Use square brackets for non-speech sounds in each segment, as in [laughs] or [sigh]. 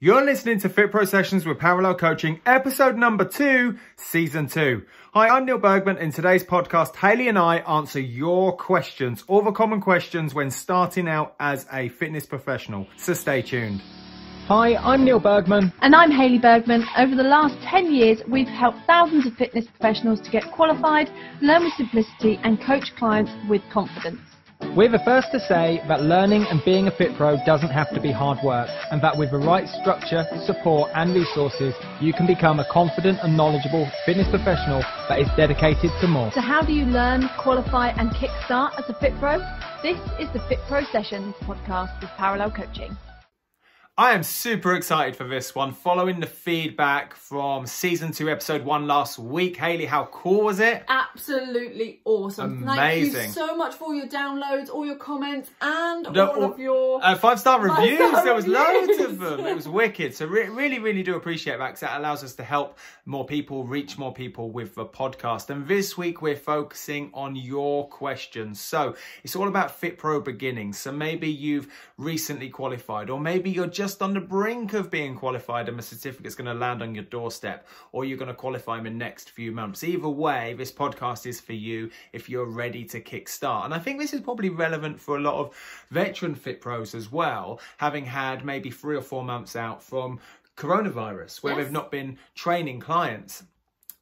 You're listening to Fit Pro Sessions with Parallel Coaching, episode number two, season two. Hi, I'm Neil Bergman. In today's podcast, Haley and I answer your questions, all the common questions when starting out as a fitness professional. So stay tuned. Hi, I'm Neil Bergman. And I'm Haley Bergman. Over the last 10 years, we've helped thousands of fitness professionals to get qualified, learn with simplicity, and coach clients with confidence. We're the first to say that learning and being a Fit Pro doesn't have to be hard work, and that with the right structure, support, and resources, you can become a confident and knowledgeable fitness professional that is dedicated to more. So, how do you learn, qualify, and kickstart as a Fit Pro? This is the Fit Pro Sessions podcast with Parallel Coaching. I am super excited for this one. Following the feedback from season two, episode one last week. Haley, how cool was it? Absolutely awesome. Amazing. Thank you so much for all your downloads, all your comments, and no, all of your uh, five star reviews. Five-star there was reviews. loads of them. It was wicked. So re- really, really do appreciate that because that allows us to help more people, reach more people with the podcast. And this week we're focusing on your questions. So it's all about Fit Pro beginnings. So maybe you've recently qualified, or maybe you're just just on the brink of being qualified and the certificate's going to land on your doorstep or you're going to qualify in the next few months. Either way, this podcast is for you if you're ready to kickstart. And I think this is probably relevant for a lot of veteran fit pros as well, having had maybe three or four months out from coronavirus where yes. they've not been training clients.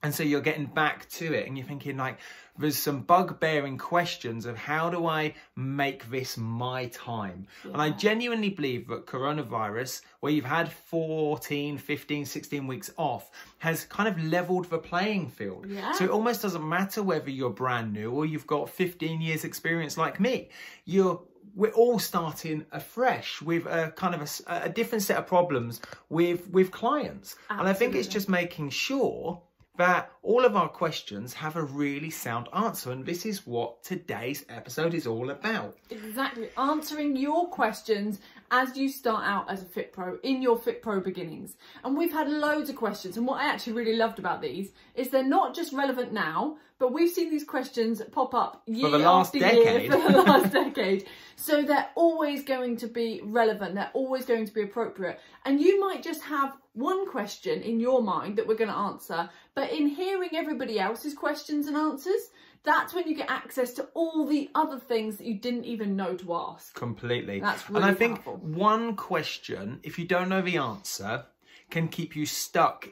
And so you're getting back to it and you're thinking like, there's some bug-bearing questions of how do I make this my time? Yeah. And I genuinely believe that coronavirus, where you've had 14, 15, 16 weeks off, has kind of leveled the playing field. Yeah. So it almost doesn't matter whether you're brand new or you've got 15 years experience like me. You're we're all starting afresh with a kind of a, a different set of problems with with clients. Absolutely. And I think it's just making sure that all of our questions have a really sound answer. And this is what today's episode is all about. Exactly. Answering your questions as you start out as a Fit Pro in your Fit Pro beginnings. And we've had loads of questions. And what I actually really loved about these is they're not just relevant now, but we've seen these questions pop up year for the last after [laughs] decade. year for the last decade. So they're always going to be relevant. They're always going to be appropriate. And you might just have one question in your mind that we're going to answer, but in hearing everybody else's questions and answers, that's when you get access to all the other things that you didn't even know to ask. Completely. That's really And I think powerful. one question, if you don't know the answer, can keep you stuck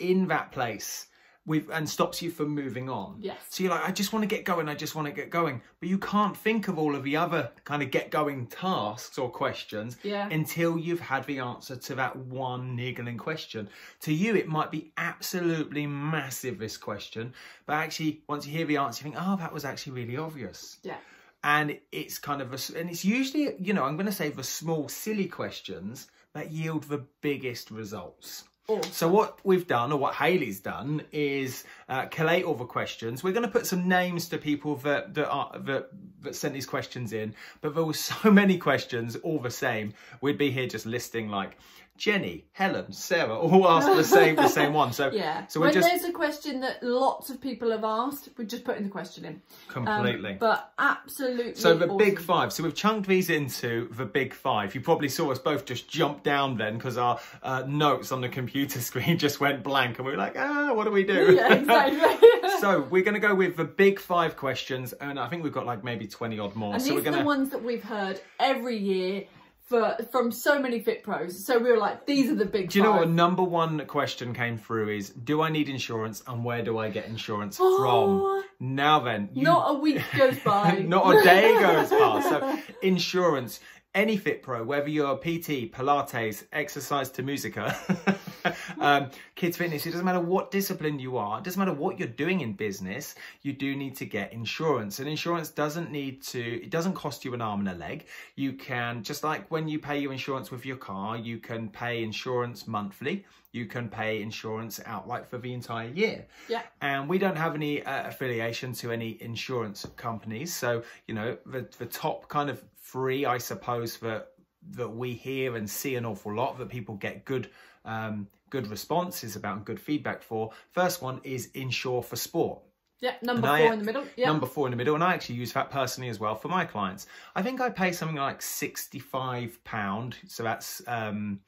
in that place with and stops you from moving on. Yes. So you're like, I just want to get going, I just want to get going. But you can't think of all of the other kind of get going tasks or questions Yeah. until you've had the answer to that one niggling question. To you, it might be absolutely massive, this question, but actually, once you hear the answer, you think, oh, that was actually really obvious. Yeah. And it's kind of, a, and it's usually, you know, I'm going to say the small, silly questions that yield the biggest results. So what we've done, or what Haley's done, is uh, collate all the questions. We're going to put some names to people that that, are, that that sent these questions in, but there were [laughs] so many questions, all the same. We'd be here just listing like Jenny, Helen, Sarah, all [laughs] asked the same the same one. So yeah, so we're when just there's a question that lots of people have asked, we're just putting the question in. completely. Um, but absolutely. So the big five. So we've chunked these into the big five. You probably saw us both just jump down then because our uh, notes on the computer [laughs] screen just went blank and we were like, ah, what do we do? Yeah, exactly. [laughs] so we're going to go with the big five questions and I think we've got like maybe 20 odd more. And so these we're are going the ones that we've heard every year for from so many fit pros. So we were like, these are the big. Do you know what number one question came through is, do I need insurance and where do I get insurance Oh. from? Now then. you- Not a week goes [laughs] by. Not a day goes [laughs] past. So insurance, any fit pro, whether you're PT, Pilates, exercise to musica, [laughs] um, kids fitness, it doesn't matter what discipline you are, it doesn't matter what you're doing in business, you do need to get insurance. And insurance doesn't need to, it doesn't cost you an arm and a leg. You can, just like when you pay your insurance with your car, you can pay insurance monthly. You can pay insurance outright for the entire year. Yeah. And we don't have any uh, affiliation to any insurance companies. So, you know, the, the top kind of three, I suppose, that that we hear and see an awful lot that people get good um, good responses about and good feedback for. First one is Insure4Sport. Yeah, number And four I- in the middle. Yeah. Number four in the middle, and I actually use that personally as well for my clients. I think I pay something like sixty-five pound, so that's um,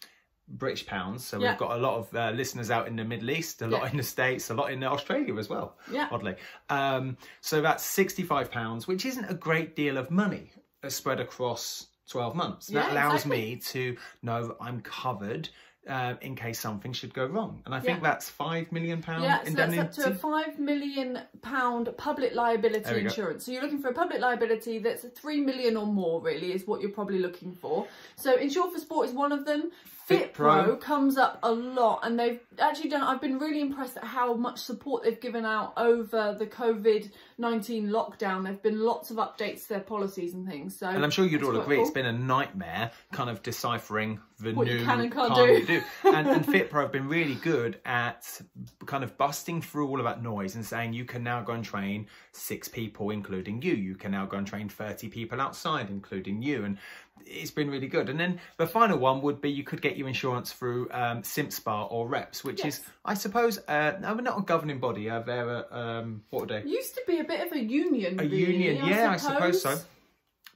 British pounds. So Yeah. we've got a lot of uh, listeners out in the Middle East, a lot in the States, a lot in Australia as well, Yeah. oddly. Um, so that's £65, which isn't a great deal of money spread across 12 months. Yeah, That allows exactly. me to know that I'm covered uh, in case something should go wrong. And I think Yeah. that's £5 million Yeah, so that's up to a five million pound public liability go. insurance. So you're looking for a public liability that's three million or more, really, is what you're probably looking for. So Insure4Sport is one of them. Fit Pro. FitPro comes up a lot, and they've actually done. I've been really impressed at how much support they've given out over the COVID nineteen lockdown. There've been lots of updates to their policies and things. So And I'm sure you'd all agree it's been a nightmare kind of deciphering the What new can and can't you do. And, and FitPro have been really good at kind of busting through all of that noise and saying you can now go and train six people, including you. You can now go and train 30 people outside, including you. And it's been really good. And then the final one would be you could get your insurance through um, CIMSPA or Reps, which is, I suppose, uh, no, not a governing body. Uh, they're, a, um, what would they? used to be a bit of a union. A really, union, yeah, I suppose so.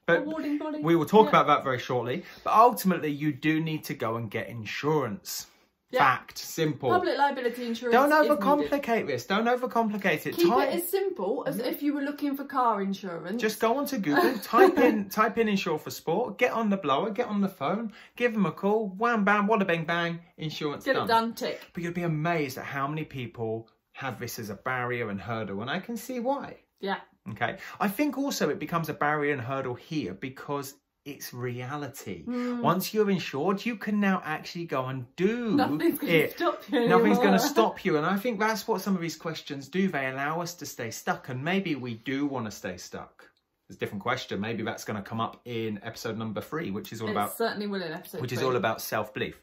But body. we will talk Yeah. about that very shortly. But ultimately, you do need to go and get insurance. Yeah. Fact, simple. Public liability insurance. Don't overcomplicate this. Don't overcomplicate it. Keep Type- it as simple as if you were looking for car insurance. just go onto Google, [laughs] type in type in Insure4Sport, get on the blower, get on the phone, give them a call, wham bam, wada bang bang, insurance get it done. Tick. But you'd be amazed at how many people have this as a barrier and hurdle, and I can see why. Yeah. Okay. I think also it becomes a barrier and hurdle here because it's reality. Hmm. Once you're insured, you can now actually go and do Nothing's going to it. stop you. Nothing's going to stop you. And I think that's what some of these questions do. They allow us to stay stuck. And maybe we do want to stay stuck. It's a different question. Maybe that's going to come up in episode number three, which is all It about certainly will in episode. which is all about self-belief.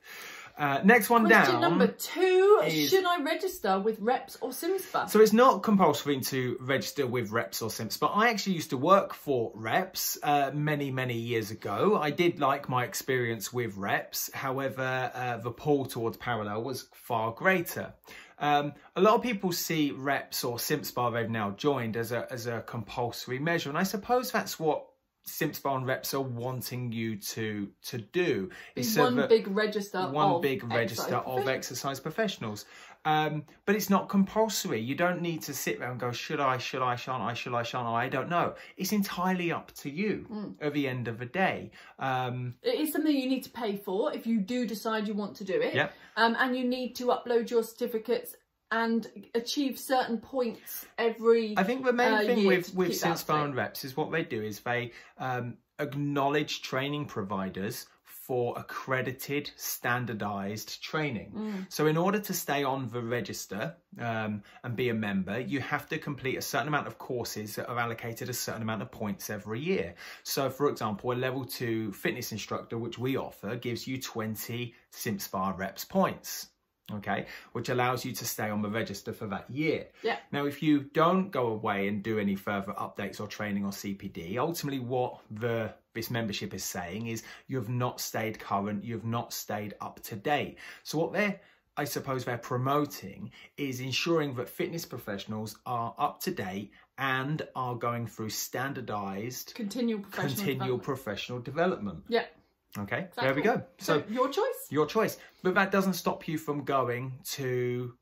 Uh, next one Question down. number two: is- Should I register with Reps or CIMSPA? So it's not compulsory to register with Reps or Simps, but I actually used to work for Reps uh, many, many years ago. I did like my experience with Reps. However, uh, the pull towards parallel was far greater. Um, a lot of people see Reps or CIMSPA they've now joined as a as a compulsory measure, and I suppose that's what CIMSPA and Reps are wanting you to to do. It's one that- big register. one of big exercise register of exercise professionals. Um, but it's not compulsory. You don't need to sit there and go, should I, should I, shan't I, should I, shan't I? I don't know. It's entirely up to you Mm. at the end of the day. Um, It is something you need to pay for if you do decide you want to do it. Yep. Um, and you need to upload your certificates and achieve certain points every. I think the main uh, thing with, with keep that CIMSPA straight. and Reps is what they do is they um, acknowledge training providers for accredited, standardized training. Mm. So, in order to stay on the register um, and be a member, you have to complete a certain amount of courses that are allocated a certain amount of points every year. So, for example, a level two fitness instructor, which we offer, gives you 20 CIMSPA reps points. Okay, which allows you to stay on the register for that year. Yeah. Now, if you don't go away and do any further updates or training or CPD, ultimately what the this membership is saying is you've not stayed current, you've not stayed up to date. So what they're I suppose they're promoting is ensuring that fitness professionals are up to date and are going through standardized Continual professional continual development. professional development. Yeah. Okay, there we Exactly. go. So your choice. your choice. But that doesn't stop you from going to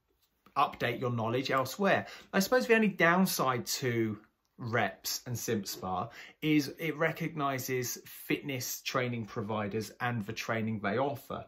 update your knowledge elsewhere. I suppose the only downside to reps and CIMSPA is it recognizes fitness training providers and the training they offer.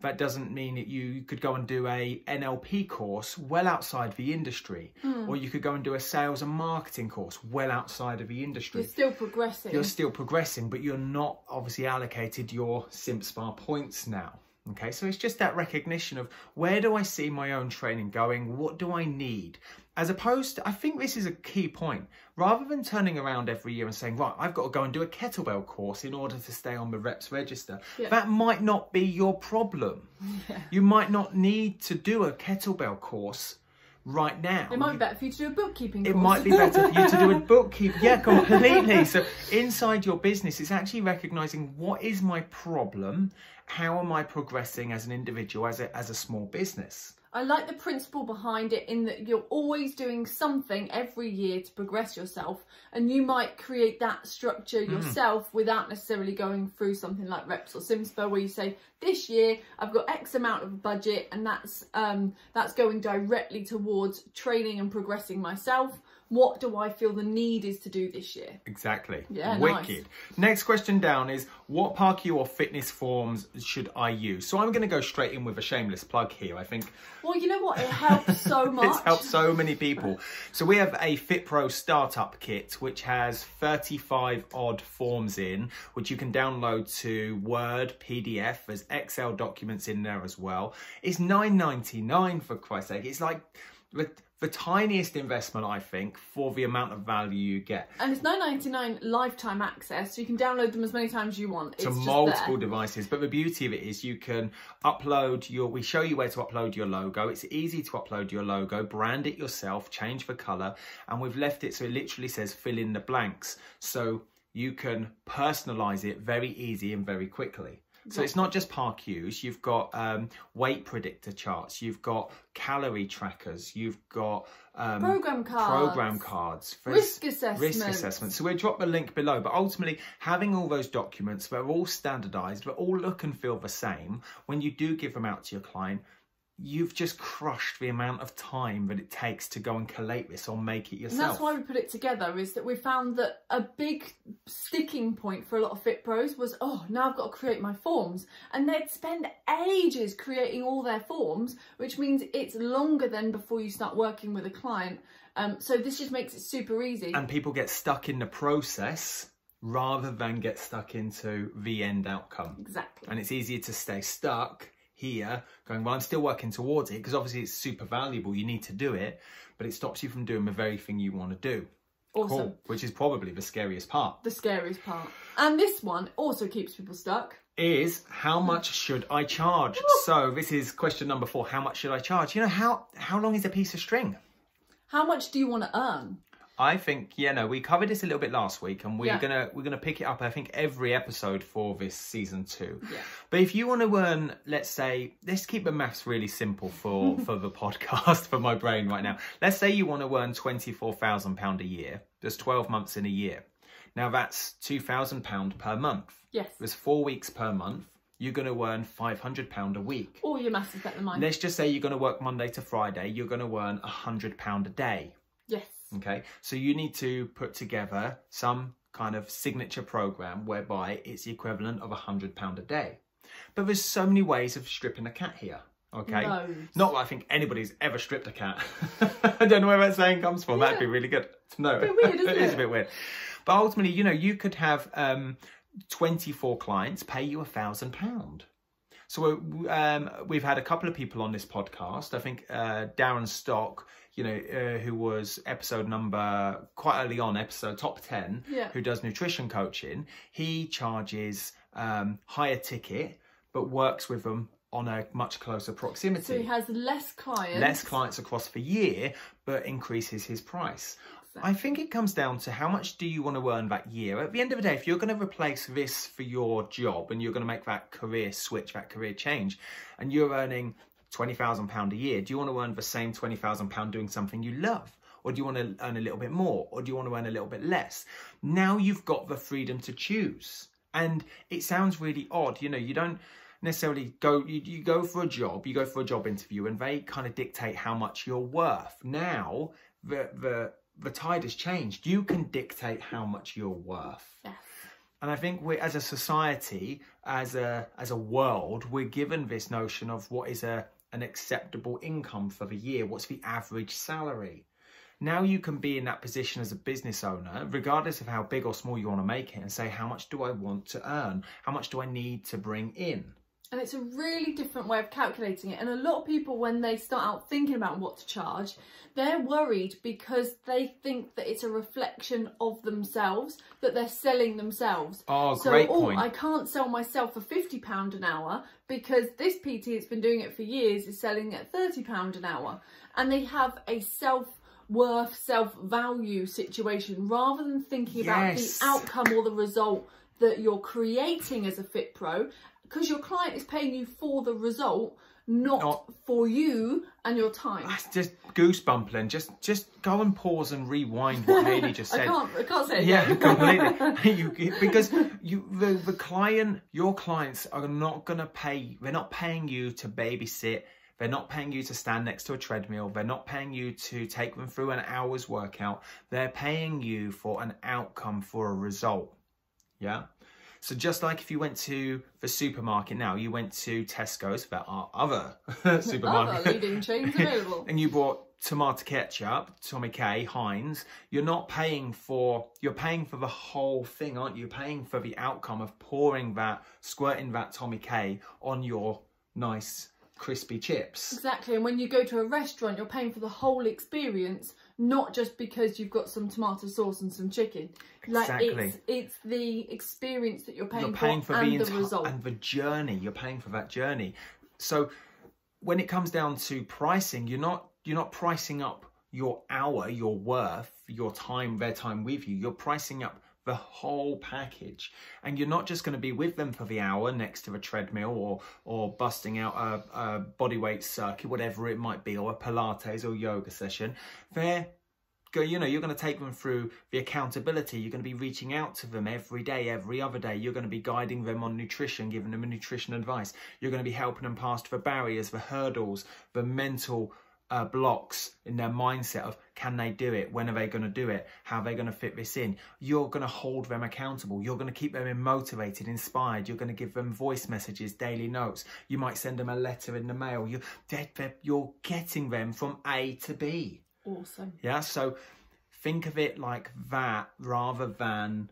That doesn't mean that you could go and do a NLP course well outside the industry, hmm. or you could go and do a sales and marketing course well outside of the industry You're still progressing. you're still progressing, but you're not obviously allocated your CIMSPA points now. Okay, so it's just that recognition of where do I see my own training going? What do I need? As opposed to, I think this is a key point. Rather than turning around every year and saying, right, I've got to go and do a kettlebell course in order to stay on the reps register, Yeah. that might not be your problem. [laughs] Yeah. You might not need to do a kettlebell course right now. it might be better for you to do a bookkeeping It course. might be better for you to do a [laughs] bookkeeping. Yeah, completely. So inside your business, it's actually recognizing what is my problem, how am I progressing as an individual, as a as a small business. I like the principle behind it in that you're always doing something every year to progress yourself and you might create that structure Mm-hmm. yourself without necessarily going through something like Reps or CIMSPA where you say this year I've got X amount of budget and that's um that's going directly towards training and progressing myself. What do I feel the need is to do this year? Exactly. Yeah, Wicked. Next question down is what PARQ or fitness forms should I use? So I'm going to go straight in with a shameless plug here. I think Well, you know what? It helps so much. [laughs] it's helped so many people. So we have a FitPro startup kit which has 35 odd forms in, which you can download to Word, PDF. There's Excel documents in there as well. It's 9.99 for Christ's sake. It's like the, tiniest investment, I think, for the amount of value you get. And it's nine ninety nine lifetime access, so you can download them as many times as you want. It's to just multiple devices. But the beauty of it is you can upload your, we show you where to upload your logo. It's easy to upload your logo, brand it yourself, change the color. And we've left it so it literally says fill in the blanks. So you can personalize it very easy and very quickly. So it's not just PARQs. You've got um, weight predictor charts. You've got calorie trackers. You've got um, Program cards. program cards, Risk Risk assessments. assessments. So we'll drop the link below. But ultimately, having all those documents, they're all standardized, they all look and feel the same. When you do give them out to your client, you've just crushed the amount of time that it takes to go and collate this or make it yourself. And that's why we put it together is that we found that a big sticking point for a lot of fit pros was, oh, now I've got to create my forms. And they'd spend ages creating all their forms, which means it's longer than before you start working with a client. Um, so this just makes it super easy. and people get stuck in the process rather than get stuck into the end outcome. exactly. And it's easier to stay stuck here going, well, I'm still working towards it because obviously it's super valuable. You need to do it, but it stops you from doing the very thing you want to do. Awesome. Cool. Which is probably the scariest part. The scariest part. And this one also keeps people stuck. Is how much should I charge? So this is question number four. How much should I charge? You know, how how long is a piece of string? How much do you want to earn? I think yeah, no, we covered this a little bit last week, and we're Yeah. gonna we're gonna pick it up. I think every episode for this season two. Yeah. But if you want to earn, let's say, let's keep the maths really simple for [laughs] for the podcast for my brain right now. Let's say you want to earn twenty four thousand pound a year. There's twelve months in a year. Now that's two thousand pound per month. Yes. There's four weeks per month. You're going to earn five hundred pound a week. All your maths is better than mine. Let's just say you're going to work Monday to Friday. You're going to earn a hundred pound a day. Okay, so you need to put together some kind of signature program whereby it's the equivalent of a hundred pound a day. But there's so many ways of stripping a cat here. Okay, Loads. not that I think anybody's ever stripped a cat. [laughs] I don't know where that saying comes from. That'd be really good to know. bit weird, isn't it? [laughs] it is a bit weird. But ultimately, you know, you could have um, 24 clients pay you a thousand pound. So um, we've had a couple of people on this podcast. I think uh, Darren Stock, you know, uh, who was episode number quite early on, episode top ten, Yeah. who does nutrition coaching. He charges um, higher ticket, but works with them on a much closer proximity So he has less clients. less clients across the year, but increases his price. I think it comes down to how much do you want to earn that year. At the end of the day, if you're going to replace this for your job and you're going to make that career switch, that career change, and you're earning £20,000 a year, do you want to earn the same £20,000 doing something you love? Or do you want to earn a little bit more? Or do you want to earn a little bit less? Now you've got the freedom to choose. And it sounds really odd. You know, you don't necessarily go you, you go for a job you go for a job interview and they kind of dictate how much you're worth now the the the tide has changed you can dictate how much you're worth Yes. and i think we as a society as a as a world we're given this notion of what is a an acceptable income for the year what's the average salary now you can be in that position as a business owner, regardless of how big or small you want to make it, and say, how much do I want to earn? How much do I need to bring in? And it's a really different way of calculating it. And a lot of people, when they start out thinking about what to charge, they're worried because they think that it's a reflection of themselves, that they're selling themselves. Oh, so, great oh, point. I can't sell myself for £50 an hour because this PT that's been doing it for years is selling at £30 an hour. And they have a self worth, self value situation rather than thinking about the outcome or the result that you're creating as a fit pro because your client is paying you for the result not, Not- for you and your time. That's just goosebumpling. Just just go and pause and rewind what [laughs] Haley just said. I can't, I can't say it Yeah, completely. [laughs] you, because you the, the client, your clients are not gonna pay. They're not paying you to babysit. They're not paying you to stand next to a treadmill. They're not paying you to take them through an hour's workout. They're paying you for an outcome, for a result. Yeah. So just like if you went to the supermarket now, you went to Tesco's, that are other [laughs] supermarket, Other leading chains [laughs] available. and you bought tomato ketchup, Tommy K, Heinz, you're not paying for you're paying for the whole thing, aren't you? You're paying for the outcome of pouring that, squirting that Tommy K on your nice crispy chips. Exactly, and when you go to a restaurant, you're paying for the whole experience, not just because you've got some tomato sauce and some chicken. Like Exactly. it's it's the experience that you're paying, You're paying for, and the, the result. and the journey. You're paying for that journey. So when it comes down to pricing, you're not you're not pricing up your hour, your worth, your time, their time with you. You're pricing up the whole package, and you're not just going to be with them for the hour next to a treadmill or or busting out a, a body weight circuit, whatever it might be, or a Pilates or yoga session. They're you know you're going to take them through the accountability. You're going to be reaching out to them every day every other day. You're going to be guiding them on nutrition giving them nutrition advice. You're going to be helping them past the barriers the hurdles the mental uh, blocks in their mindset of can they do it? When are they going to do it? How are they going to fit this in? You're going to hold them accountable. You're going to keep them motivated inspired. You're going to give them voice messages daily notes. You might send them a letter in the mail. You they're, they're, you're getting them from a to b. Awesome. yeah, so think of it like that rather than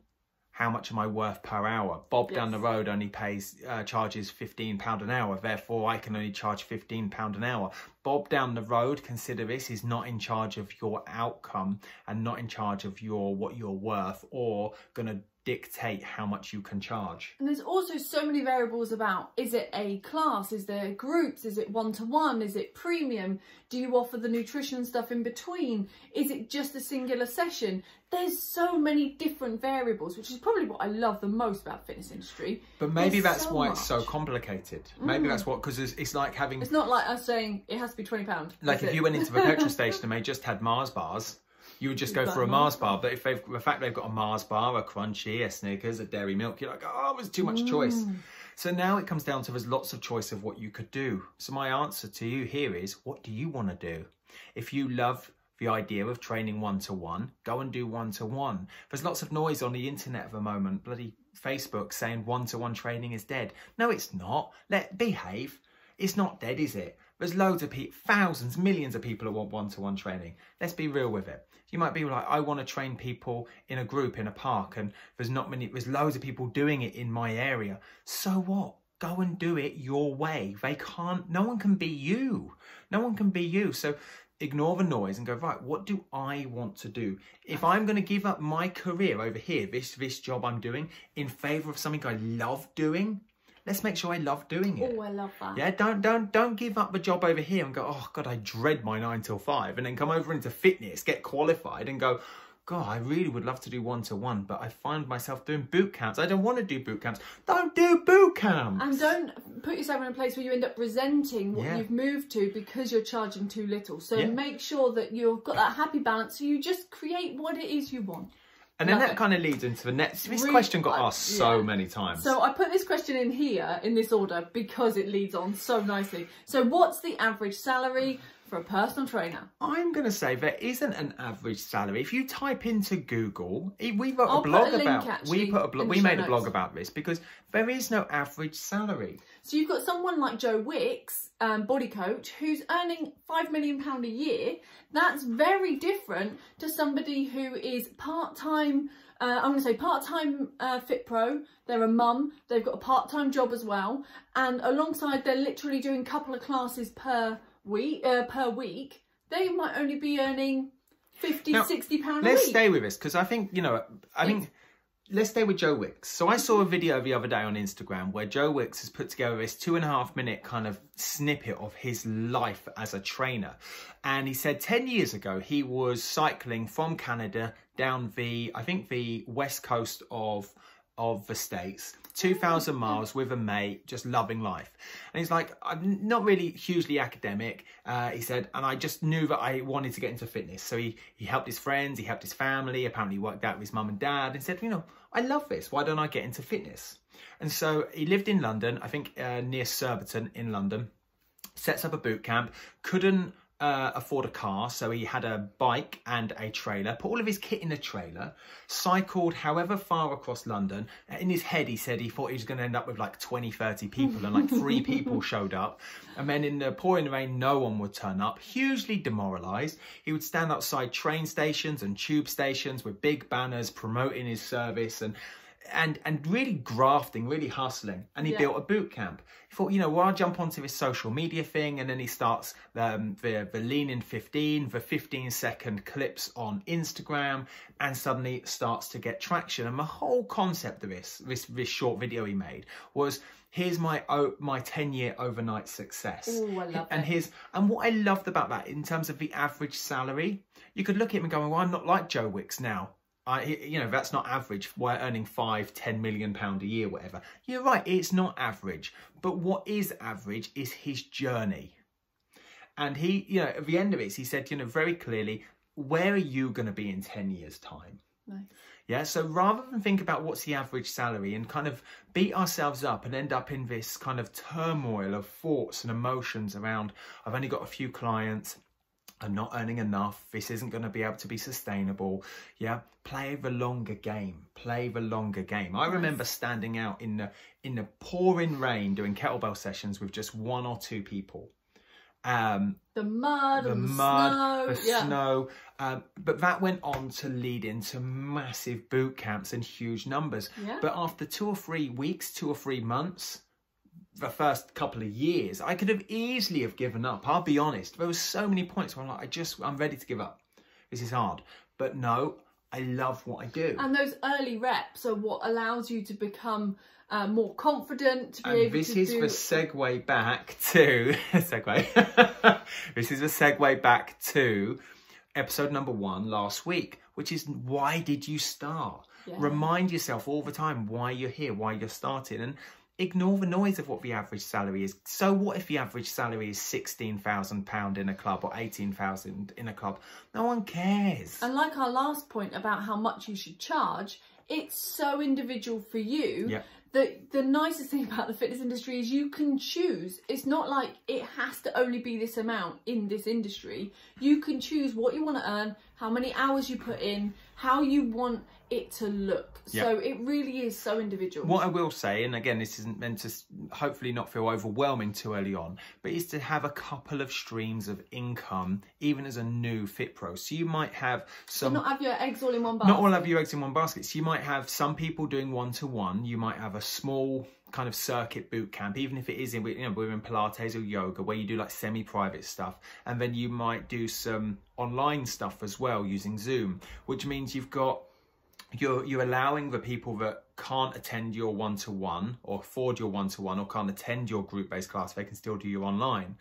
how much am I worth per hour? Bob down the road only pays uh, charges fifteen pound an hour, therefore I can only charge fifteen pound an hour. Bob down the road, consider this, is not in charge of your outcome and not in charge of your what you're worth or gonna dictate how much you can charge. And there's also so many variables about is it a class, is there groups, is it one to one, is it premium, do you offer the nutrition stuff in between, is it just a singular session? There's so many different variables, which is probably what I love the most about fitness industry. But maybe There's that's so why it's so complicated. Maybe that's mm. what because it's, it's like having It's not like us saying it has to be twenty pound. Like if you went into the petrol [laughs] station and they just had Mars bars, you would just go for a Mars bar. But if they've the fact they've got a Mars bar, a Crunchie, a Snickers, a Dairy Milk, you're like, oh, there's too much choice. Mm. So now it comes down to there's lots of choice of what you could do. So my answer to you here is, what do you want to do? If you love the idea of training one to one, go and do one to one. There's lots of noise on the internet at the moment. Bloody Facebook saying one to one training is dead. No, it's not. Let behave. It's not dead, is it? There's loads of people, thousands, millions of people who want one to one training. Let's be real with it. You might be like, I want to train people in a group in a park, and there's not many, there's loads of people doing it in my area. So what? Go and do it your way. They can't, no one can be you. No one can be you. So ignore the noise and go, right, what do I want to do? If I'm going to give up my career over here, this, this job I'm doing, in favor of something I love doing, let's make sure I love doing it. Oh, I love that. Yeah, don't don't don't give up the job over here and go, oh god, I dread my nine till five, and then come over into fitness, get qualified, and go, God, I really would love to do one to one, but I find myself doing boot camps. I don't want to do boot camps. Don't do boot camps. And don't put yourself in a place where you end up resenting what Yeah. you've moved to because you're charging too little. So Yeah. make sure that you've got that happy balance so you just create what it is you want. And then Love that kind of leads into the next. This question got I- asked so yeah. many times. So I put this question in here in this order because it leads on so nicely. So what's the average salary for a personal trainer? I'm going to say there isn't an average salary. If you type into Google, we wrote I'll a blog a about. actually, we put a blog. We made a blog about this because there is no average salary. So you've got someone like Joe Wicks, um, body coach, who's earning five million pound a year. That's very different to somebody who is part time. Uh, I'm going to say part time uh, fit pro. They're a mum. They've got a part time job as well, and alongside they're literally doing a couple of classes per week. Uh, per week, they might only be earning 50, Now, 60 pound a Let's stay with this because I think you know. I think let's stay with Joe Wicks. So I saw a video the other day on Instagram where Joe Wicks has put together this two and a half minute kind of snippet of his life as a trainer, and he said ten years ago he was cycling from Canada down the I think the west coast of of the States, 2,000 miles with a mate, just loving life. And he's like, I'm not really hugely academic, uh, he said, and I just knew that I wanted to get into fitness. So he, he helped his friends, he helped his family, apparently worked out with his mum and dad, and said, you know, I love this. Why don't I get into fitness? And so he lived in London, I think uh, near Surbiton in London, sets up a boot camp, couldn't uh, afford a car, so he had a bike and a trailer, put all of his kit in a trailer, cycled however far across London. In his head, he said he thought he was going to end up with like 20, 30 people, and like three [laughs] people showed up. And then in the pouring rain, no one would turn up. Hugely demoralised. He would stand outside train stations and tube stations with big banners promoting his service and and and really grafting, really hustling. And he yeah. built a boot camp. He thought, you know, well, I'll jump onto his social media thing, and then he starts um, the the lean in 15, the 15 second clips on Instagram, and suddenly starts to get traction. And the whole concept of this this this short video he made was here's my oh, my 10 year overnight success. Oh, I love and his and what I loved about that in terms of the average salary, you could look at him and go, well, I'm not like Joe Wicks now. I, you know, that's not average. We're earning five, ten million pound a year, whatever. You're right, it's not average. But what is average is his journey. And he, you know, at the end of it, he said, you know, very clearly, where are you going to be in 10 years' time? Nice. Yeah, so rather than think about what's the average salary and kind of beat ourselves up and end up in this kind of turmoil of thoughts and emotions around, I've only got a few clients, I'm not earning enough. This isn't going to be able to be sustainable. Yeah, play the longer game. Play the longer game. I remember standing out in the in the pouring rain doing kettlebell sessions with just one or two people. Um, the mud, the, the mud, snow, the yeah. snow. Um, but that went on to lead into massive boot camps and huge numbers. Yeah. But after two or three weeks, two or three months, the first couple of years, I could have easily have given up. I'll be honest. There was so many points where I'm like, I just, I'm ready to give up. This is hard. But no, I love what I do. And those early reps are what allows you to become uh, more confident to be and able this to is do... the segue back to [laughs] segue. [laughs] this is a segue back to episode number one last week, which is why did you start? Yeah. Remind yourself all the time why you're here, why you're starting, and ignore the noise of what the average salary is. So what if the average salary is £16,000 in a club or 18000 in a club? No one cares. And like our last point about how much you should charge, it's so individual for you Yep. the the nicest thing [laughs] about the fitness industry is you can choose. It's not like it has to only be this amount in this industry. You can choose what you want to earn, how many hours you put in, how you want it to look. So it really is so individual. What I will say, and again, this isn't meant to hopefully not feel overwhelming too early on, but is to have a couple of streams of income, even as a new fit pro. So you might have some. not have your eggs all in one basket. not all have your eggs in one basket. So you might have some people doing one to one. You might have a small kind of circuit boot camp, even if it is in you know within Pilates or yoga, where you do like semi-private stuff, and then you might do some online stuff as well using Zoom, which means you've got you're you're allowing the people that can't attend your one to one or afford your one to one or can't attend your group based class, they can still do your online,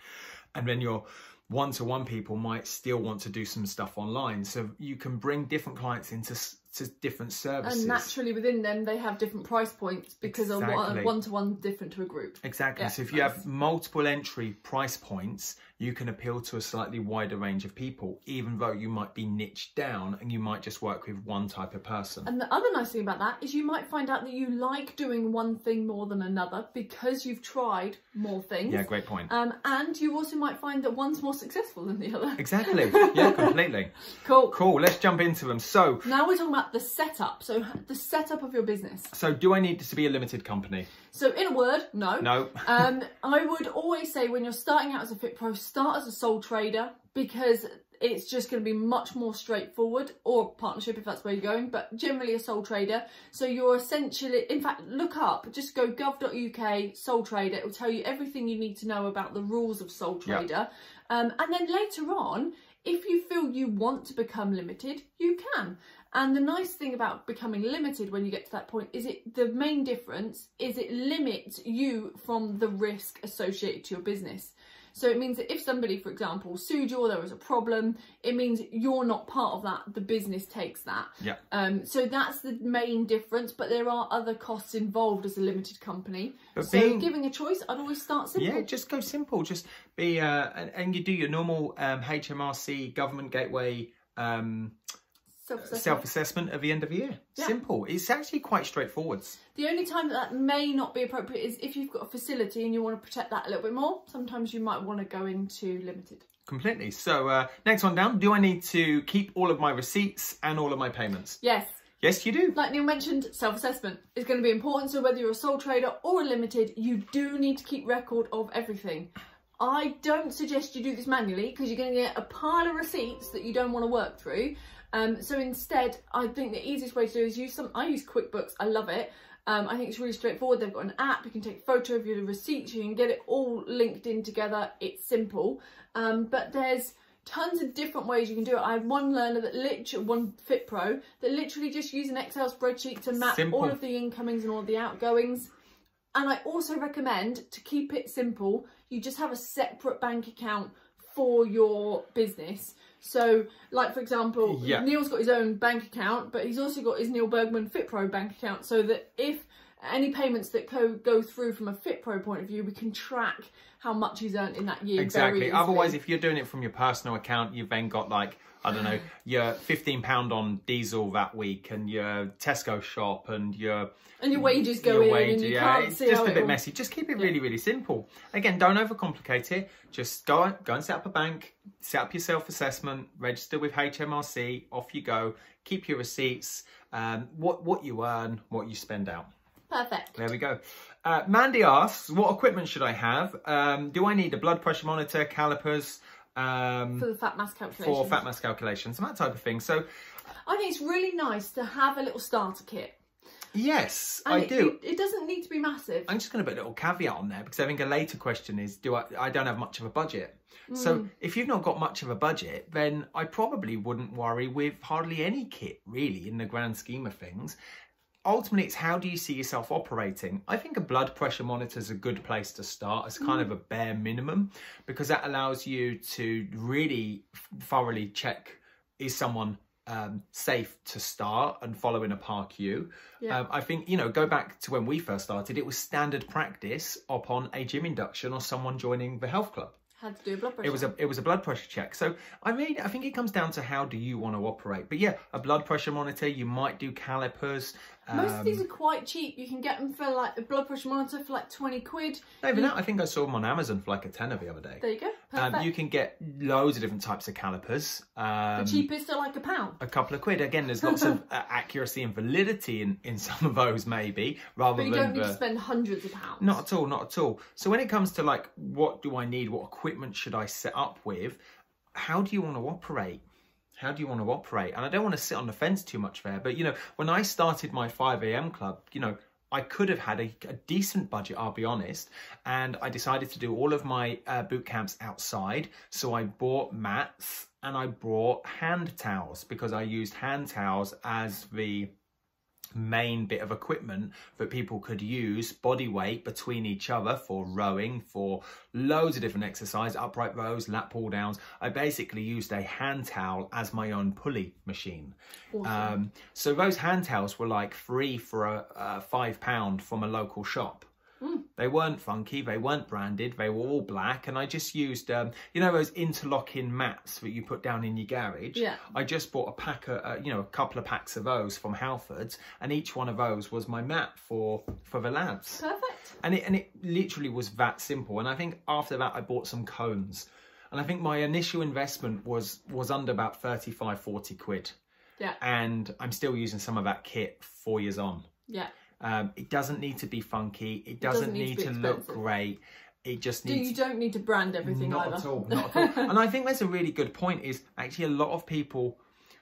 and then your one to one people might still want to do some stuff online. So you can bring different clients into to different services. and naturally within them they have different price points because a one to one different to a group. Exactly. Yeah, so if you have multiple entry price points, you can appeal to a slightly wider range of people, even though you might be niched down and you might just work with one type of person. And the other nice thing about that is you might find out that you like doing one thing more than another because you've tried more things. yeah, great point. Um, and you also might find that one's more successful than the other. Exactly. Yeah, [laughs] completely. Cool. Cool. Let's jump into them. So, Now we're talking about the setup. So the setup of your business. so do I need this to be a limited company? So in a word, no. No. um, I would always say when you're starting out as a fit pro, start as a sole trader because it's just going to be much more straightforward or partnership if that's where you're going, but generally a sole trader. So you're essentially, in fact, look up, just go gov.uk sole trader. It will tell you everything you need to know about the rules of sole trader. Um, and then later on, if you feel you want to become limited, you can. And the nice thing about becoming limited when you get to that point is it the main difference is it limits you from the risk associated to your business. So it means that if somebody, for example, sued you or there was a problem, it means you're not part of that. The business takes that. Yeah. Um, so that's the main difference, but there are other costs involved as a limited company. But so being- giving a choice, I'd always start simple. Yeah, just go simple. Just be, uh, and, and you do your normal um, HMRC government gateway um, Self-assessment. self-assessment at the end of the year. Yeah. Simple. It's actually quite straightforward. The only time that that may not be appropriate is if you've got a facility and you want to protect that a little bit more. Sometimes you might want to go into limited. Completely. So uh, next one down. Do I need to keep all of my receipts and all of my payments? Yes, Yes, you do. like Neil mentioned, self-assessment is going to be important. So whether you're a sole trader or a limited, you do need to keep record of everything. I don't suggest you do this manually because you're going to get a pile of receipts that you don't want to work through. Um, so instead, I think the easiest way to do is use some. I use QuickBooks. I love it. Um, I think it's really straightforward. They've got an app. You can take a photo of your receipts. You can get it all linked in together. It's simple. Um, but there's tons of different ways you can do it. I had one learner that literally, one Fit Pro, that literally just used an Excel spreadsheet to map Simple. all of the incomings and all the outgoings. And I also recommend to keep it simple, you just have a separate bank account for your business. So, like for example, Yeah. Neil's got his own bank account, but he's also got his Neil Bergman FitPro bank account, so that if any payments that go go through from a FitPro point of view, we can track how much he's earned in that year. Exactly. Otherwise, if you're doing it from your personal account, you've then got like I don't know [sighs] your fifteen pound on diesel that week, and your Tesco shop, and your and your wages go your in, wage, and you yeah, can't it's see just a bit messy. Just keep it really, really simple. Again, don't overcomplicate it. Just go go and set up a bank, set up your self-assessment, register with HMRC. Off you go. Keep your receipts. Um, what what you earn, what you spend out. Perfect. There we go. Uh, Mandy asks, what equipment should I have? Um, do I need a blood pressure monitor, calipers, um, For the fat mass calculation. for fat mass calculations, and that type of thing? So, I think it's really nice to have a little starter kit. yes, And I it, do. It, it doesn't need to be massive. I'm just going to put a little caveat on there because I think a later question is, do I? I don't have much of a budget. So if you've not got much of a budget, then I probably wouldn't worry with hardly any kit really in the grand scheme of things. Ultimately, it's how do you see yourself operating? I think a blood pressure monitor is a good place to start as kind of a bare minimum because that allows you to really thoroughly check is someone um, safe to start and follow in a PARQ. Yeah. Um, I think, you know, go back to when we first started, it was standard practice upon a gym induction or someone joining the health club. Had to do a blood pressure. It was a it was a blood pressure check. So I mean, I think it comes down to how do you want to operate. But yeah, a blood pressure monitor. You might do calipers. Most of these um, are quite cheap. You can get them for like a blood pressure monitor for like 20 quid. even that. I think I saw them on Amazon for like a tenner the other day. There you go. Perfect. Um, you can get loads of different types of calipers. Um, the cheapest are like a pound. a couple of quid. Again, there's lots of [laughs] uh, accuracy and validity in, in some of those, maybe, rather But you than don't need the, to spend hundreds of pounds. Not at all, not at all. So when it comes to like, what do I need? What equipment should I set up with? How do you want to operate? How do you want to operate? And I don't want to sit on the fence too much there, but you know, when I started my 5 a.m. club, you know, I could have had a, a decent budget, I'll be honest, and I decided to do all of my uh, boot camps outside. So I bought mats and I brought hand towels because I used hand towels as the main bit of equipment that people could use body weight between each other for rowing for loads of different exercise upright rows lat pull downs. I basically used a hand towel as my own pulley machine. Um, so those hand towels were like free for a, a five pound from a local shop they weren't funky, they weren't branded, they were all black, and I just used, um, you know, those interlocking mats that you put down in your garage. Yeah. I just bought a pack of, uh, you know, a couple of packs of those from Halfords, and each one of those was my mat for for the lads. Perfect. And it and it literally was that simple. And I think after that, I bought some cones, and I think my initial investment was was under about 35, 40 quid, Yeah. and I'm still using some of that kit four years on. Yeah. Um, it doesn't need to be funky. It doesn't, doesn't need need, to to, look great. It just Do needs you don't need to brand everything not either. at all, not at all. [laughs] and I think that's a really good point. Is actually a lot of people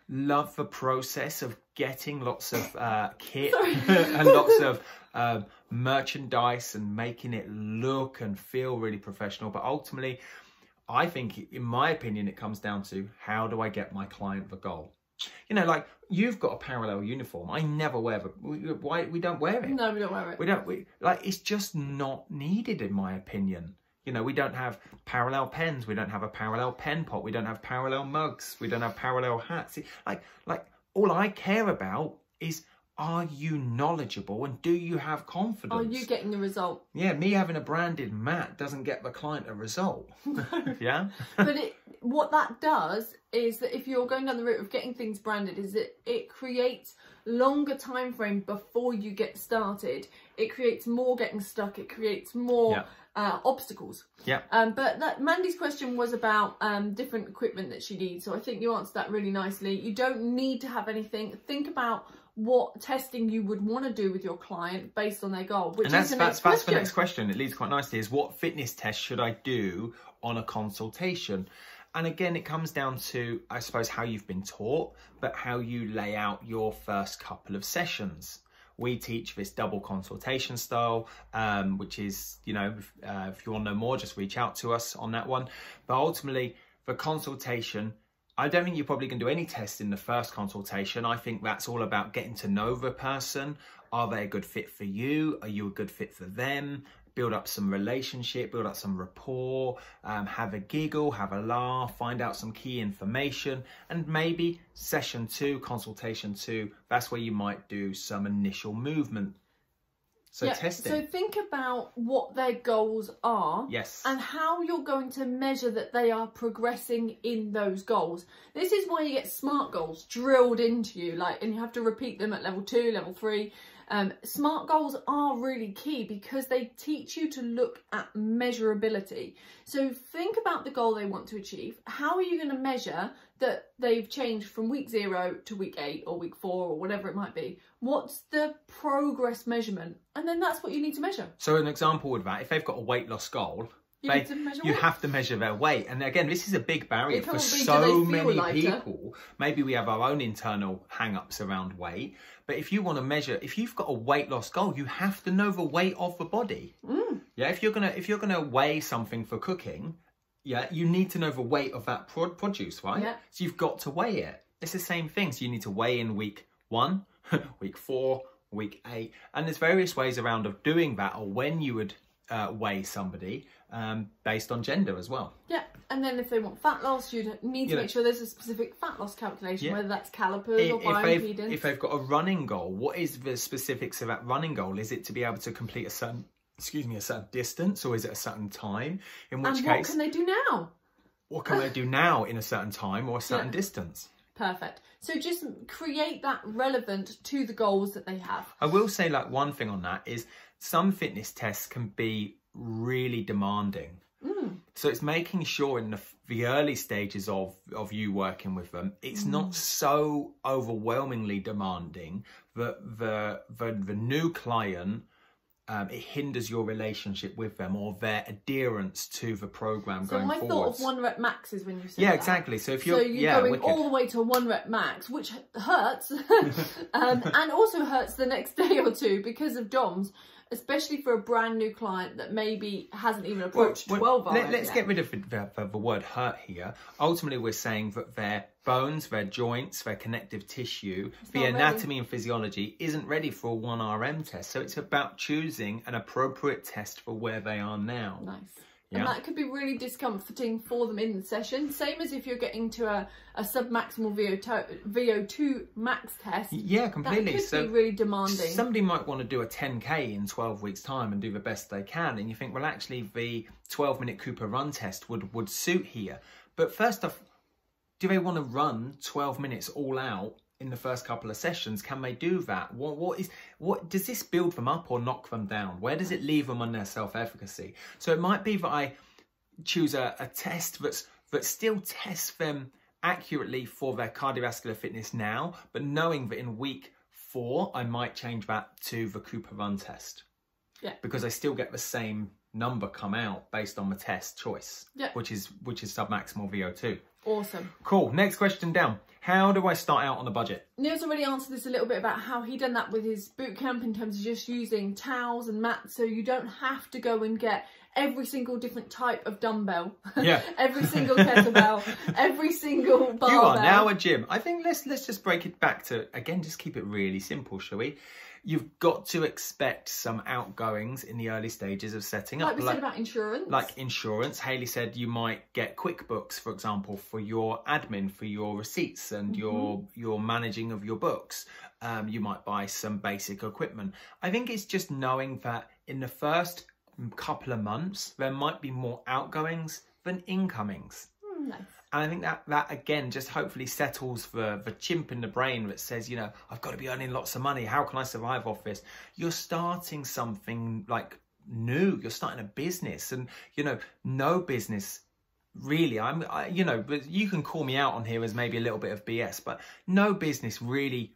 love the process of getting lots of uh, kit [laughs] and lots of um, merchandise and making it look and feel really professional. But ultimately, I think, in my opinion, it comes down to how do I get my client the goal. You know, like you've got a parallel uniform. I never wear the. we- Why we don't wear it? No, we don't wear it. We don't. We like. It's just not needed, in my opinion. You know, we don't have parallel pens. We don't have a parallel pen pot. We don't have parallel mugs. We don't have parallel hats. Like, like all I care about is are you knowledgeable and do you have confidence? Are you getting the result? Yeah, me having a branded mat doesn't get the client a result. [laughs] [laughs] yeah. but it, what that does is that if you're going down the route of getting things branded, is that it creates longer time frame before you get started. It creates more getting stuck. It creates more. Yeah. Uh, obstacles. Yeah. Um, but that Mandy's question was about um, different equipment that she needs. So I think you answered that really nicely. You don't need to have anything. Think about what testing you would want to do with your client based on their goal. Which and that's is the that's, next that's question. the next question. It leads quite nicely. Is what fitness test should I do on a consultation? And again, it comes down to, I suppose, how you've been taught, but how you lay out your first couple of sessions. We teach this double consultation style, um, which is, you know, if, uh, if you want to know more, just reach out to us on that one. But ultimately, for consultation, I don't think you're probably to do any tests in the first consultation. I think that's all about getting to know the person. Are they a good fit for you? Are you a good fit for them? Build up some relationship, build up some rapport, um, have a giggle, have a laugh, find out some key information, and maybe session two, consultation two, that's where you might do some initial movement. So Yeah, testing. So think about what their goals are. Yes. And how you're going to measure that they are progressing in those goals. This is why you get SMART goals drilled into you, like, and you have to repeat them at level two, level three. Um, SMART goals are really key because they teach you to look at measurability. So think about the goal they want to achieve. How are you going to measure that they've changed from week zero to week eight or week four or whatever it might be? What's the progress measurement? And then that's what you need to measure. So an example of that, if they've got a weight loss goal, You they, need to measure you have to measure their weight. And again, this is a big barrier for probably- do they so many lighter? people. Maybe we have our own internal hang-ups around weight. But if you want to measure, if you've got a weight loss goal, you have to know the weight of the body. Mm. Yeah, if you're gonna if you're gonna weigh something for cooking, yeah, you need to know the weight of that prod- produce, right? Yeah. So you've got to weigh it. It's the same thing. So you need to weigh in week one, [laughs] week four, week eight, and there's various ways around of doing that, or when you would uh, weigh somebody um, based on gender as well. Yeah, and then if they want fat loss, you'd need to You know- make sure there's a specific fat loss calculation, Yeah. whether that's calipers If, or if they've, if they've got a running goal, what is the specifics of that running goal? Is it to be able to complete a certain, excuse me, a certain distance, or is it a certain time? In which and what case, can they do now? what can they do now in a certain time or a certain Yeah. distance? Perfect. So just create that relevant to the goals that they have. I will say, like, one thing on that is some fitness tests can be really demanding. So it's making sure in the, the early stages of, of you working with them, it's not so overwhelmingly demanding that the, the, the new client, um, it hinders your relationship with them or their adherence to the program So going my thought of one rep max is when you say yeah, that. exactly. So if you're, you're yeah, going wicked. all the way to one rep max, which hurts, [laughs] um, [laughs] and also hurts the next day or two because of DOMs, especially for a brand new client that maybe hasn't even approached Well, 12 well, let, us get rid of the, the, the word hurt here. Ultimately, we're saying that their bones, their joints, their connective tissue, the not ready. anatomy and physiology isn't ready for a 1RM test. So it's about choosing an appropriate test for where they are now. Nice. Yeah. And that could be really discomforting for them in the session. Same as if you're getting to a, a sub-maximal VO2, VO2 max test. Yeah, That completely. could So be really demanding. Somebody might want to do a 10k in 12 weeks' time and do the best they can, and you think, well, actually, the 12-minute Cooper run test would would suit here. But first off, do they want to run 12 minutes all out in the first couple of sessions? Can they do that? What what is what does this build them up or knock them down? Where does it leave them on their self-efficacy? So it might be that I choose a, a test that's that still tests them accurately for their cardiovascular fitness now, but knowing that in week four I might change that to the Cooper Run test. Yeah. Because I still get the same number come out based on the test choice. Yeah. Which is which is submaximal VO2. Awesome. Cool. Next question down. How do I start out on the budget? Neil's already answered this a little bit about how he done that with his boot camp in terms of just using towels and mats so you don't have to go and get every single different type of dumbbell. Yeah. [laughs] every single kettlebell, [laughs] every single barbell. You are now a gym. I think let's let's just break it back to again, just keep it really simple, shall we? You've got to expect some outgoings in the early stages of setting up. Like up. we said about insurance. like insurance, Haley said you might get QuickBooks, for example, for your admin, for your receipts and your your managing of your books. Um, you might buy some basic equipment. I think it's just knowing that in the first couple of months there might be more outgoings than incomings. Hmm, nice. And I think that that again just hopefully settles the the chimp in the brain that says, you know, I've got to be earning lots of money. How can I survive off this? You're starting something like new. You're starting a business, and you know, no business really. I'm, I, you know, but you can call me out on here as maybe a little bit of BS, but no business really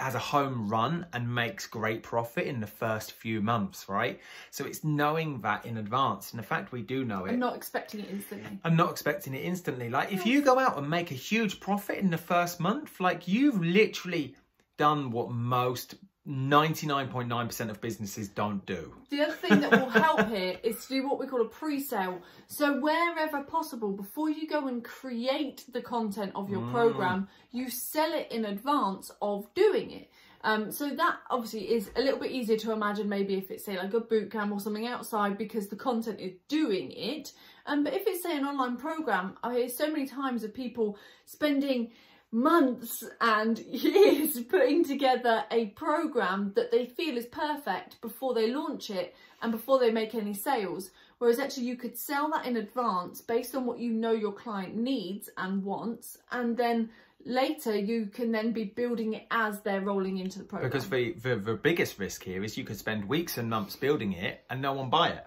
has a home run and makes great profit in the first few months, right? So it's knowing that in advance, and the fact we do know it. I'm not expecting it instantly. I'm not expecting it instantly. Like if you go out and make a huge profit in the first month, like you've literally done what most 99.9% of businesses don't do. The other thing that will help here is to do what we call a pre-sale. So wherever possible, before you go and create the content of your program, you sell it in advance of doing it. Um, so that obviously is a little bit easier to imagine maybe if it's say like a boot camp or something outside because the content is doing it. Um, but if it's say an online program, I hear so many times of people spending months and [laughs] years putting together a program that they feel is perfect before they launch it and before they make any sales. Whereas actually you could sell that in advance based on what you know your client needs and wants and then later you can then be building it as they're rolling into the program. Because the, the, the biggest risk here is you could spend weeks and months building it and no one buy it.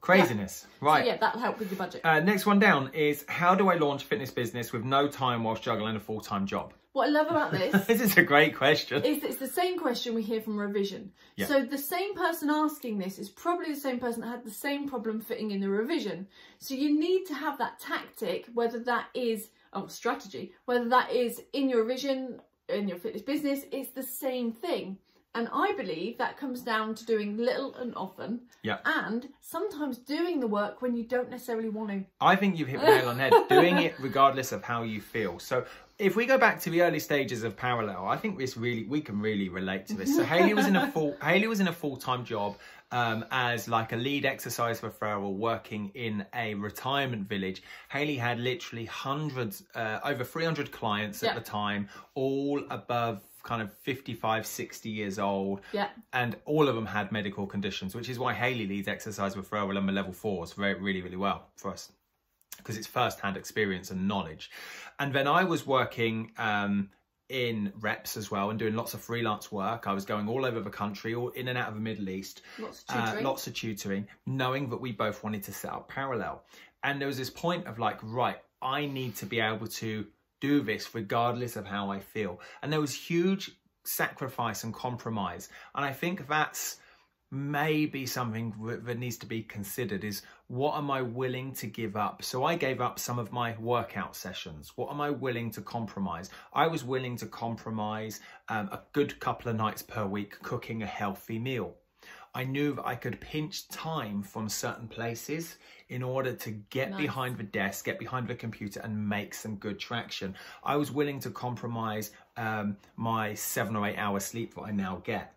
Craziness. Right. So yeah, that'll help with your budget. Uh, next one down is how do I launch a fitness business with no time whilst juggling a full-time job? what I love about this [laughs] This is a great question. is it's the same question we hear from revision. Yeah. So the same person asking this is probably the same person that had the same problem fitting in the revision. So you need to have that tactic, whether that is oh strategy, whether that is in your revision, in your fitness business, it's the same thing. And I believe that comes down to doing little and often, Yeah. and sometimes doing the work when you don't necessarily want to. I think you've hit the nail on the head. [laughs] Doing it regardless of how you feel. So if we go back to the early stages of parallel, I think this really we can really relate to this. So Haley was in a full [laughs] Haley was in a full time job um, as like a lead exercise referral working in a retirement village. Haley had literally hundreds, uh, over 300 clients at Yeah. the time, all above kind of 55, 60 years old. Yeah. And all of them had medical conditions, which is why Haley leads exercise referral and the level fours very, really, really well for us because it's first-hand experience and knowledge. And then I was working um, in reps as well and doing lots of freelance work. I was going all over the country, all in and out of the Middle East, Lots of uh, lots of tutoring, knowing that we both wanted to set up parallel. And there was this point of like, right, I need to be able to do this regardless of how I feel. And there was huge sacrifice and compromise. And I think that's maybe something that needs to be considered is what am I willing to give up? So I gave up some of my workout sessions. What am I willing to compromise? I was willing to compromise um, a good couple of nights per week cooking a healthy meal. I knew that I could pinch time from certain places in order to get Nice. behind the desk, get behind the computer, and make some good traction. I was willing to compromise um, my seven or eight hour sleep that I now get.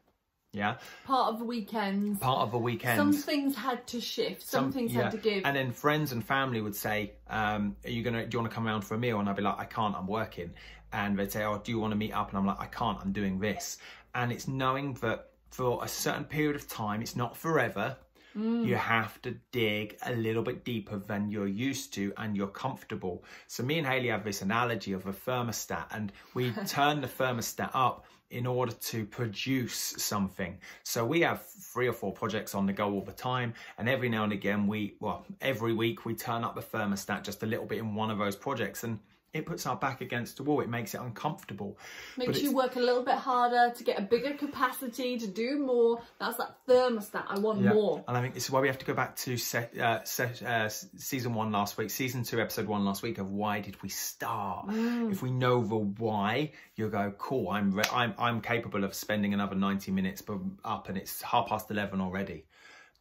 Yeah, Part of the weekends. part of the weekend. Some things had to shift. Some, things yeah. had to give. And then friends and family would say, um, "Are you gonna? Do you want to come around for a meal?" And I'd be like, "I can't. I'm working." And they'd say, "Oh, do you want to meet up?" And I'm like, "I can't. I'm doing this." And it's knowing that for a certain period of time, it's not forever. Mm. You have to dig a little bit deeper than you're used to and you're comfortable. So me and Haley have this analogy of a thermostat and we [laughs] turn the thermostat up in order to produce something. So we have three or four projects on the go all the time. And every now and again, we, well, every week we turn up the thermostat just a little bit in one of those projects and it puts our back against the wall. It makes it uncomfortable. Makes you work a little bit harder to get a bigger capacity to do more. That's that thermostat. I want Yeah. more. And I think this is why we have to go back to se- uh, se- uh, season one last week, season two, episode one last week of why did we start? Mm. If we know the why, you'll go, cool, I'm, re- I'm, I'm capable of spending another 90 minutes bu- up and it's half past 11 already.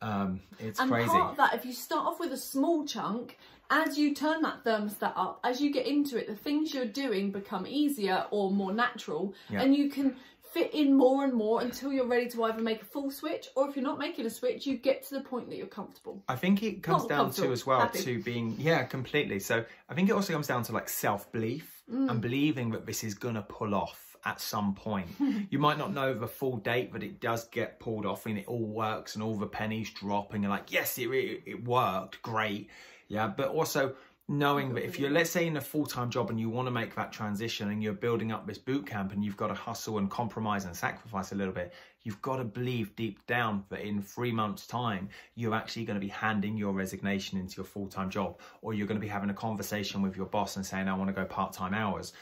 Um, it's And crazy. part of that, if you start off with a small chunk, as you turn that thermostat up, as you get into it, the things you're doing become easier or more natural, Yeah. and you can fit in more and more until you're ready to either make a full switch or if you're not making a switch, you get to the point that you're comfortable. I think it comes Not down to as well happy. to being yeah completely. So I think it also comes down to like self belief Mm. and believing that this is gonna pull off at some point. [laughs] you might not know the full date, but it does get pulled off and it all works and all the pennies drop and you're like, yes, it it, it worked, great, yeah. But also knowing that if you're let's say in a full-time job and you want to make that transition and you're building up this boot camp and you've got to hustle and compromise and sacrifice a little bit you've got to believe deep down that in three months time you're actually going to be handing your resignation into your full-time job or you're going to be having a conversation with your boss and saying i want to go part-time hours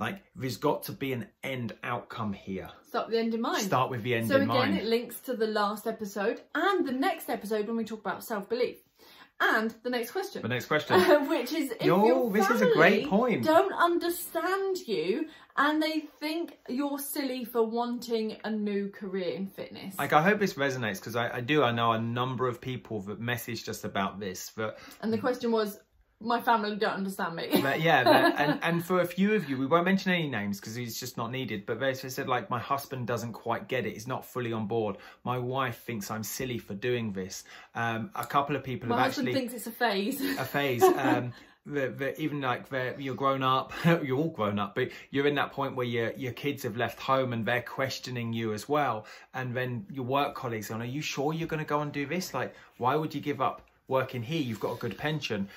like there's got to be an end outcome here Start with the end in mind. start with the end so in again, mind So again, it links to the last episode and the next episode when we talk about self-belief. And the next question. the next question uh, which is if Yo, your this is a great point. don't understand you and they think you're silly for wanting a new career in fitness. like i hope this resonates because I, I do i know a number of people that messaged us about this But... and the question was, my family don't understand me. But yeah, but, [laughs] and and for a few of you, we won't mention any names because it's just not needed. But they said like, my husband doesn't quite get it; he's not fully on board. My wife thinks I'm silly for doing this. Um, a couple of people my have husband actually thinks it's a phase. [laughs] a phase. Um, that that even like you're grown up, [laughs] you're all grown up, but you're in that point where your your kids have left home and they're questioning you as well. And then your work colleagues are, are you sure you're going to go and do this? Like, why would you give up working here? You've got a good pension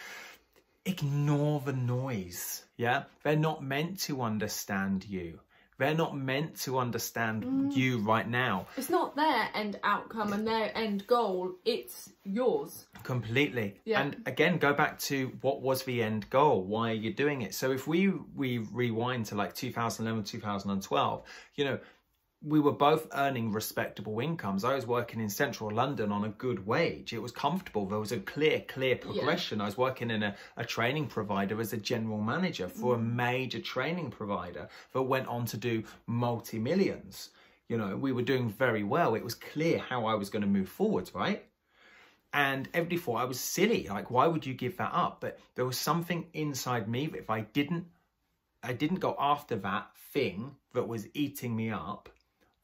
ignore the noise. Yeah, they're not meant to understand you. They're not meant to understand mm. you right now it's not their end outcome and their end goal, it's yours. completely. Yeah. And again, go back to what was the end goal? Why are you doing it? So if we we rewind to like 2011, 2012, you know, we were both earning respectable incomes. I was working in central London on a good wage. It was comfortable. There was a clear, clear progression. I was working in a, a training provider as a general manager for a mm. major training provider that went on to do multi millions. You know, we were doing very well. It was clear how I was going to move forwards, right? And everybody thought I was silly. Like, why would you give that up? But there was something inside me that if I didn't, I didn't go after that thing that was eating me up,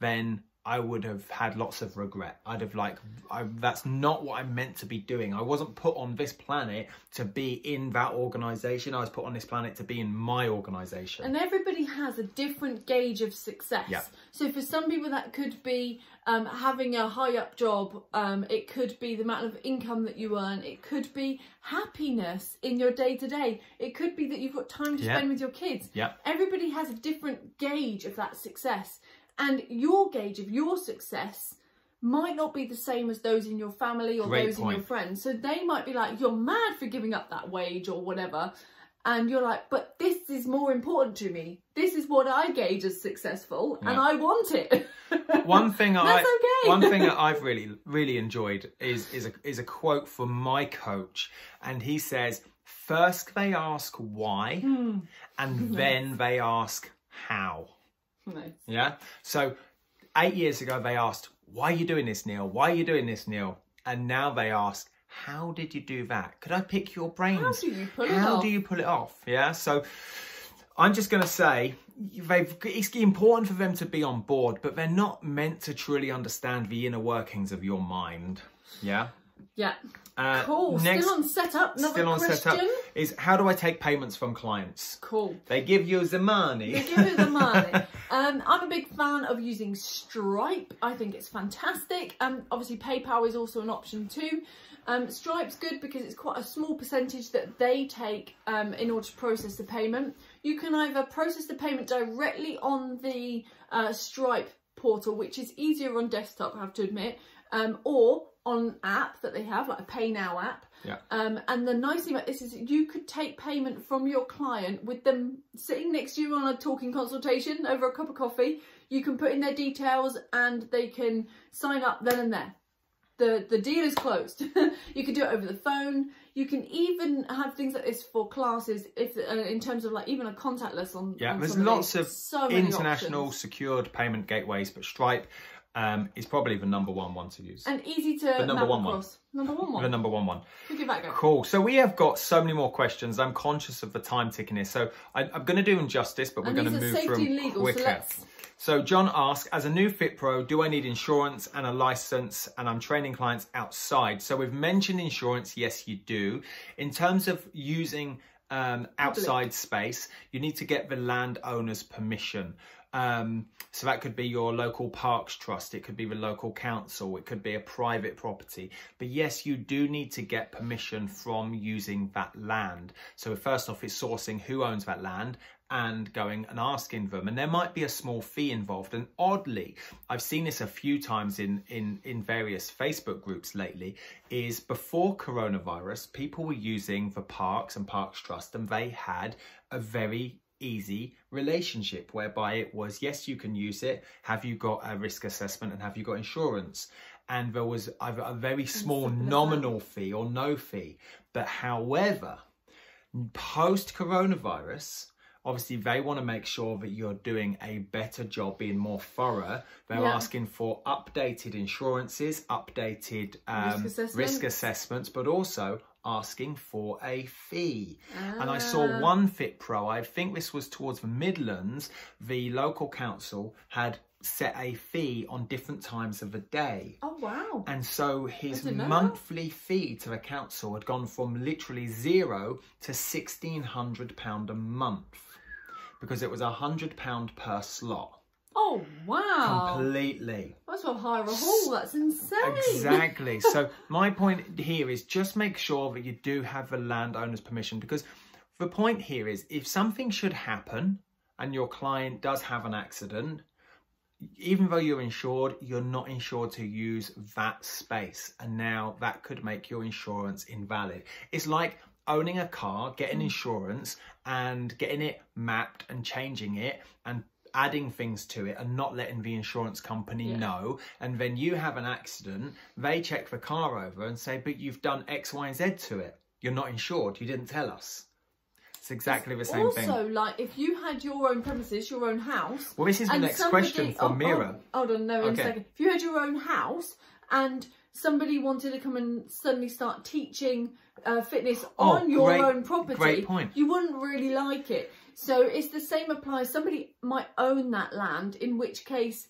then I would have had lots of regret. I'd have like, I, that's not what I'm meant to be doing. I wasn't put on this planet to be in that organization. I was put on this planet to be in my organization. And everybody has a different gauge of success. Yeah. So for some people that could be um, having a high up job, um, it could be the amount of income that you earn, it could be happiness in your day to day, it could be that you've got time to Yeah. spend with your kids. Yeah. Everybody has a different gauge of that success. And your gauge of your success might not be the same as those in your family or Great those in your friends. So they might be like, you're mad for giving up that wage or whatever. And you're like, but this is more important to me. This is what I gauge as successful and I want it. [laughs] one thing I okay. [laughs] one thing that [laughs] I've really really enjoyed is is a is a quote from my coach, and he says, first they ask why, Hmm. and then they ask how. Nice. Yeah. So eight years ago they asked, why are you doing this, Neil? Why are you doing this, Neil? And now they ask, how did you do that? Could I pick your brains? How do you pull it off? How do you pull it off? Yeah. So I'm just going to say they've it's important for them to be on board, but they're not meant to truly understand the inner workings of your mind. Yeah. Yeah. Uh, Cool. Next, still on setup. Another still on question. setup is how do I take payments from clients? Cool. They give you the money. They give you the money. [laughs] um, I'm a big fan of using Stripe. I think it's fantastic. Um, obviously PayPal is also an option too. Um, Stripe's good because it's quite a small percentage that they take um, in order to process the payment. You can either process the payment directly on the uh, Stripe portal, which is easier on desktop, I have to admit, um, or on app that they have, like a Pay Now app. Yeah. Um, and the nice thing about this is you could take payment from your client with them sitting next to you on a talking consultation over a cup of coffee. You can put in their details and they can sign up then and there. The, the deal is closed. [laughs] you can do it over the phone. You can even have things like this for classes if uh, in terms of like even a contactless on Yeah, on there's lots these. of so international options. secured payment gateways, but Stripe, um, is probably the number one one to use. And easy to the number one one. Number one one. The number one one. We'll give that a go. Cool. So we have got so many more questions. I'm conscious of the time ticking here. So I, I'm going to do them justice, but we're going to move through them legal, so quicker. let's- So John asks, as a new Fit Pro, do I need insurance and a license? And I'm training clients outside. So we've mentioned insurance. Yes, you do. In terms of using um, outside space, you need to get the landowner's permission. Um, so that could be your local parks trust, it could be the local council, it could be a private property. But yes, you do need to get permission from using that land. So first off, it's sourcing who owns that land and going and asking them. And there might be a small fee involved. And oddly, I've seen this a few times in, in, in various Facebook groups lately, is before coronavirus, people were using the parks and parks trust and they had a very easy relationship whereby it was yes you can use it have you got a risk assessment and have you got insurance and there was either a very small simple as that. nominal fee or no fee but however post coronavirus obviously they want to make sure that you're doing a better job being more thorough they're Yeah. asking for updated insurances updated um, assessments. risk assessments but also asking for a fee and i Ah. saw one fit pro i think this was towards the midlands the local council had set a fee on different times of the day Oh wow. and so his that. monthly fee to the council had gone from literally zero to sixteen hundred pound a month because it was a hundred pound per slot. Oh wow. Completely. Might as well hire a hall. That's insane. Exactly. [laughs] so my point here is just make sure that you do have the landowner's permission because the point here is if something should happen and your client does have an accident, even though you're insured, you're not insured to use that space. And now that could make your insurance invalid. It's like owning a car, getting hmm. insurance and getting it mapped and changing it and adding things to it and not letting the insurance company Yeah. know. And then you have an accident, they check the car over and say, but you've done X, Y, and Z to it. You're not insured. You didn't tell us. It's exactly the same also, thing. Also, like if you had your own premises, your own house. Well, this is the next somebody- question oh, from Mira. Oh, hold on, no, in Okay. a second. If you had your own house and somebody wanted to come and suddenly start teaching uh, fitness Oh, on your great- own property, great point. you wouldn't really like it. So it's the same applies. Somebody might own that land, in which case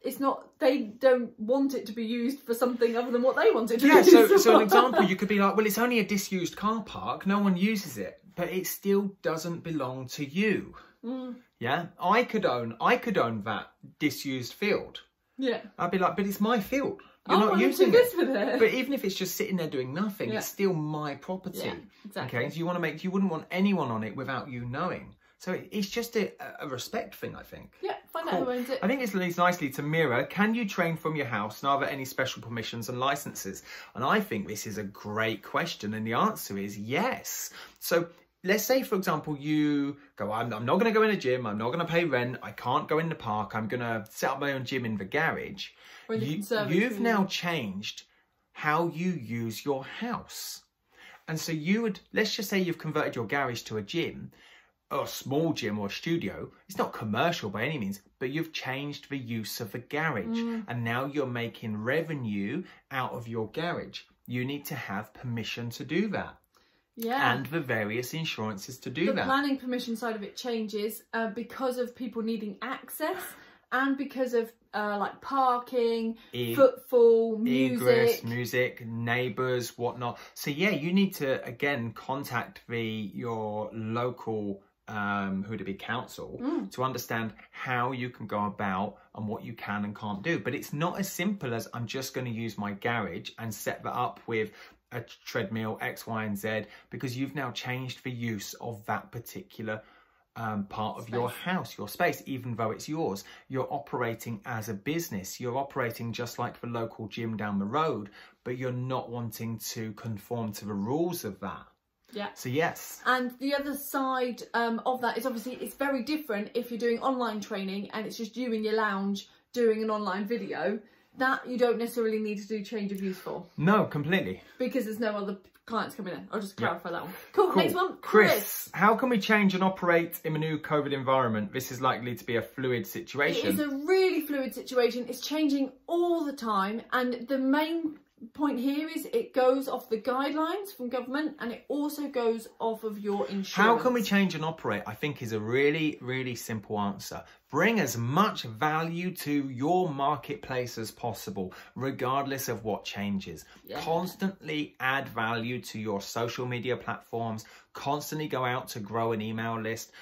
it's not they don't want it to be used for something other than what they want it to Yeah, be so, [laughs] so an example, you could be like, well, it's only a disused car park. No one uses it, but it still doesn't belong to you. Mm. Yeah, I could own, I could own that disused field. yeah. I'd be like, but it's my field. You're Oh, not using it. But even if it's just sitting there doing nothing, Yeah. it's still my property. Yeah, exactly. Okay, so you want to make, you wouldn't want anyone on it without you knowing. So it- it's just a, a respect thing, I think. Yeah, find out who owns it. I think this leads nicely to Mira. Can you train from your house and are there any special permissions and licenses? And I think this is a great question, and the answer is yes. So let's say, for example, you go, I'm, I'm not going to go in a gym, I'm not going to pay rent, I can't go in the park, I'm going to set up my own gym in the garage. In the You, you've now changed how you use your house. And so you would, let's just say you've converted your garage to a gym, or a small gym or studio. It's not commercial by any means, but you've changed the use of the garage. Mm. And now you're making revenue out of your garage. You need to have permission to do that yeah. and the various insurances to do the that. The planning permission side of it changes uh, because of people needing access and because of uh, like parking, E- footfall, egress, music. music, neighbours, whatnot. So yeah, you need to again contact the your local um who would it be council Mm. to understand how you can go about and what you can and can't do. But it's not as simple as I'm just going to use my garage and set that up with a treadmill X, Y, and Z because you've now changed the use of that particular um, part of your house, your space, even though it's yours. You're operating as a business. You're operating just like the local gym down the road, but you're not wanting to conform to the rules of that. Yeah. So yes, And the other side um, of that is obviously it's very different if you're doing online training and it's just you in your lounge doing an online video that you don't necessarily need to do change of use for No, completely. because there's no other clients coming in. I'll just clarify that one. Cool. Cool. Next one, Chris, Chris. how can we change and operate in a new COVID environment? This is likely to be a fluid situation. It is a really fluid situation. It's changing all the time, and the main point here is it goes off the guidelines from government, and it also goes off of your insurance. How can we change and operate? I think is a really, really simple answer. Bring as much value to your marketplace as possible, regardless of what changes. Yeah. Constantly add value to your social media platforms. Constantly go out to grow an email list.